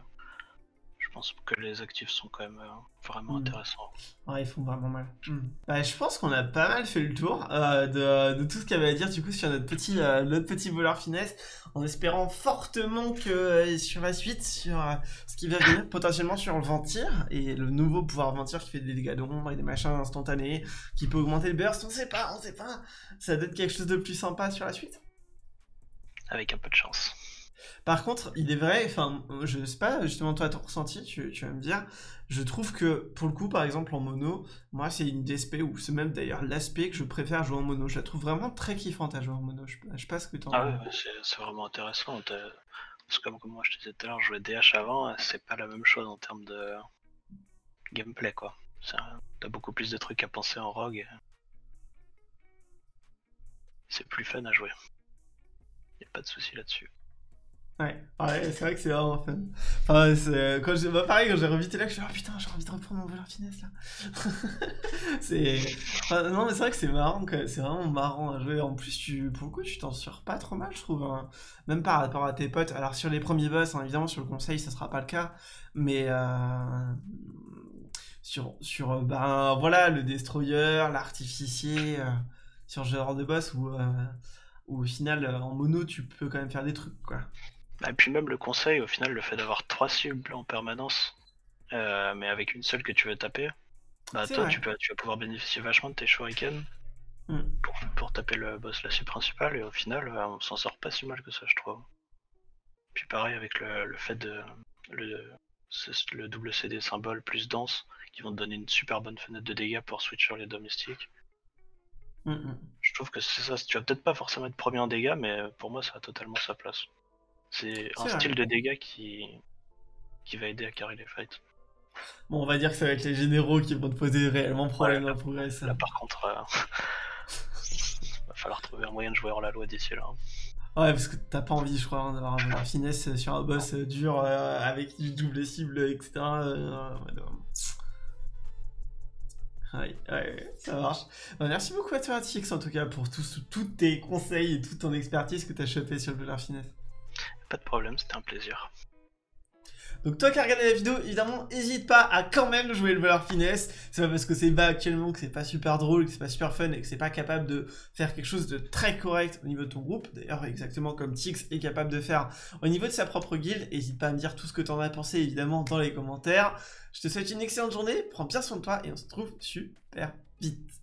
pense que les actifs sont quand même euh, vraiment Mm. intéressants. Ouais, ils font vraiment mal. Hmm. Bah, je pense qu'on a pas mal fait le tour euh, de, de tout ce qu'il y avait à dire du coup sur notre petit, euh, notre petit voleur finesse, en espérant fortement que sur la suite, sur ce qui va venir potentiellement sur le ventir et le nouveau pouvoir ventir qui fait des dégâts d'ombre et des machins instantanés, qui peut augmenter le burst, on sait pas, on sait pas. Ça doit être quelque chose de plus sympa sur la suite. Avec un peu de chance. Par contre, il est vrai, enfin, je sais pas, justement, toi, ton ressenti, tu, tu vas me dire, je trouve que, pour le coup, par exemple, en mono, moi, c'est une DSP, ou c'est même d'ailleurs l'aspect que je préfère jouer en mono. Je la trouve vraiment très kiffante à jouer en mono. Je, je sais pas ce que t'en Ah ouais, ouais, c'est vraiment intéressant. Parce que comme, comme moi je te disais tout à l'heure, je jouais DH avant, c'est pas la même chose en termes de gameplay quoi. T'as beaucoup plus de trucs à penser en rogue. C'est plus fun à jouer. Y a pas de souci là-dessus. Ouais, ouais c'est vrai que c'est vraiment fun. C'est- quand j'ai, bah, pareil, quand j'ai revu là, je suis oh putain, j'ai envie de reprendre mon voleur finesse là. c'est. non, mais c'est vrai que c'est marrant, quoi. c'est vraiment marrant à jouer. En plus, tu, pour le coup, tu t'en sors pas trop mal, je trouve. hein. Même par rapport à tes potes. Alors, sur les premiers boss, hein, évidemment, sur le conseil, ça sera pas le cas. Mais. euh, Sur, sur euh, ben voilà, le destroyer, l'artificier, euh, sur ce genre de boss où, euh, où au final, euh, en mono, tu peux quand même faire des trucs, quoi. Et puis même le conseil, au final, le fait d'avoir trois cibles en permanence, euh, mais avec une seule que tu veux taper, bah toi tu, peux, tu vas pouvoir bénéficier vachement de tes shurikens Mm. pour, pour taper le boss la cible principale, et au final, euh, on s'en sort pas si mal que ça, je trouve. Puis pareil avec le, le fait de le, le double CD symbole plus dense, qui vont te donner une super bonne fenêtre de dégâts pour switch sur les domestiques. Mm, mm. Je trouve que c'est ça, tu vas peut-être pas forcément être premier en dégâts, mais pour moi ça a totalement sa place. C'est un vrai. style de dégâts qui, qui va aider à carrer les fights. Bon, on va dire que ça va être les généraux qui vont te poser réellement problème dans le progrès. ça. Là par contre, euh, va falloir trouver un moyen de jouer hors la loi d'ici là. hein. Ouais, parce que t'as pas envie, je crois, hein, d'avoir un finesse sur un boss euh, dur euh, avec du double cible, etc. euh, ouais. Ouais, ouais, ouais, ça marche. Bah, merci beaucoup à toi, Tix, en tout cas, pour tous tous tes conseils et toute ton expertise que t'as chopé sur le voleur finesse. Pas de problème, c'était un plaisir. Donc toi qui as regardé la vidéo, évidemment, n'hésite pas à quand même jouer le voleur finesse. C'est pas parce que c'est bas actuellement que c'est pas super drôle, que c'est pas super fun et que c'est pas capable de faire quelque chose de très correct au niveau de ton groupe. D'ailleurs, exactement comme Tix est capable de faire au niveau de sa propre guilde. N'hésite pas à me dire tout ce que t'en as pensé, évidemment, dans les commentaires. Je te souhaite une excellente journée, prends bien soin de toi et on se retrouve super vite.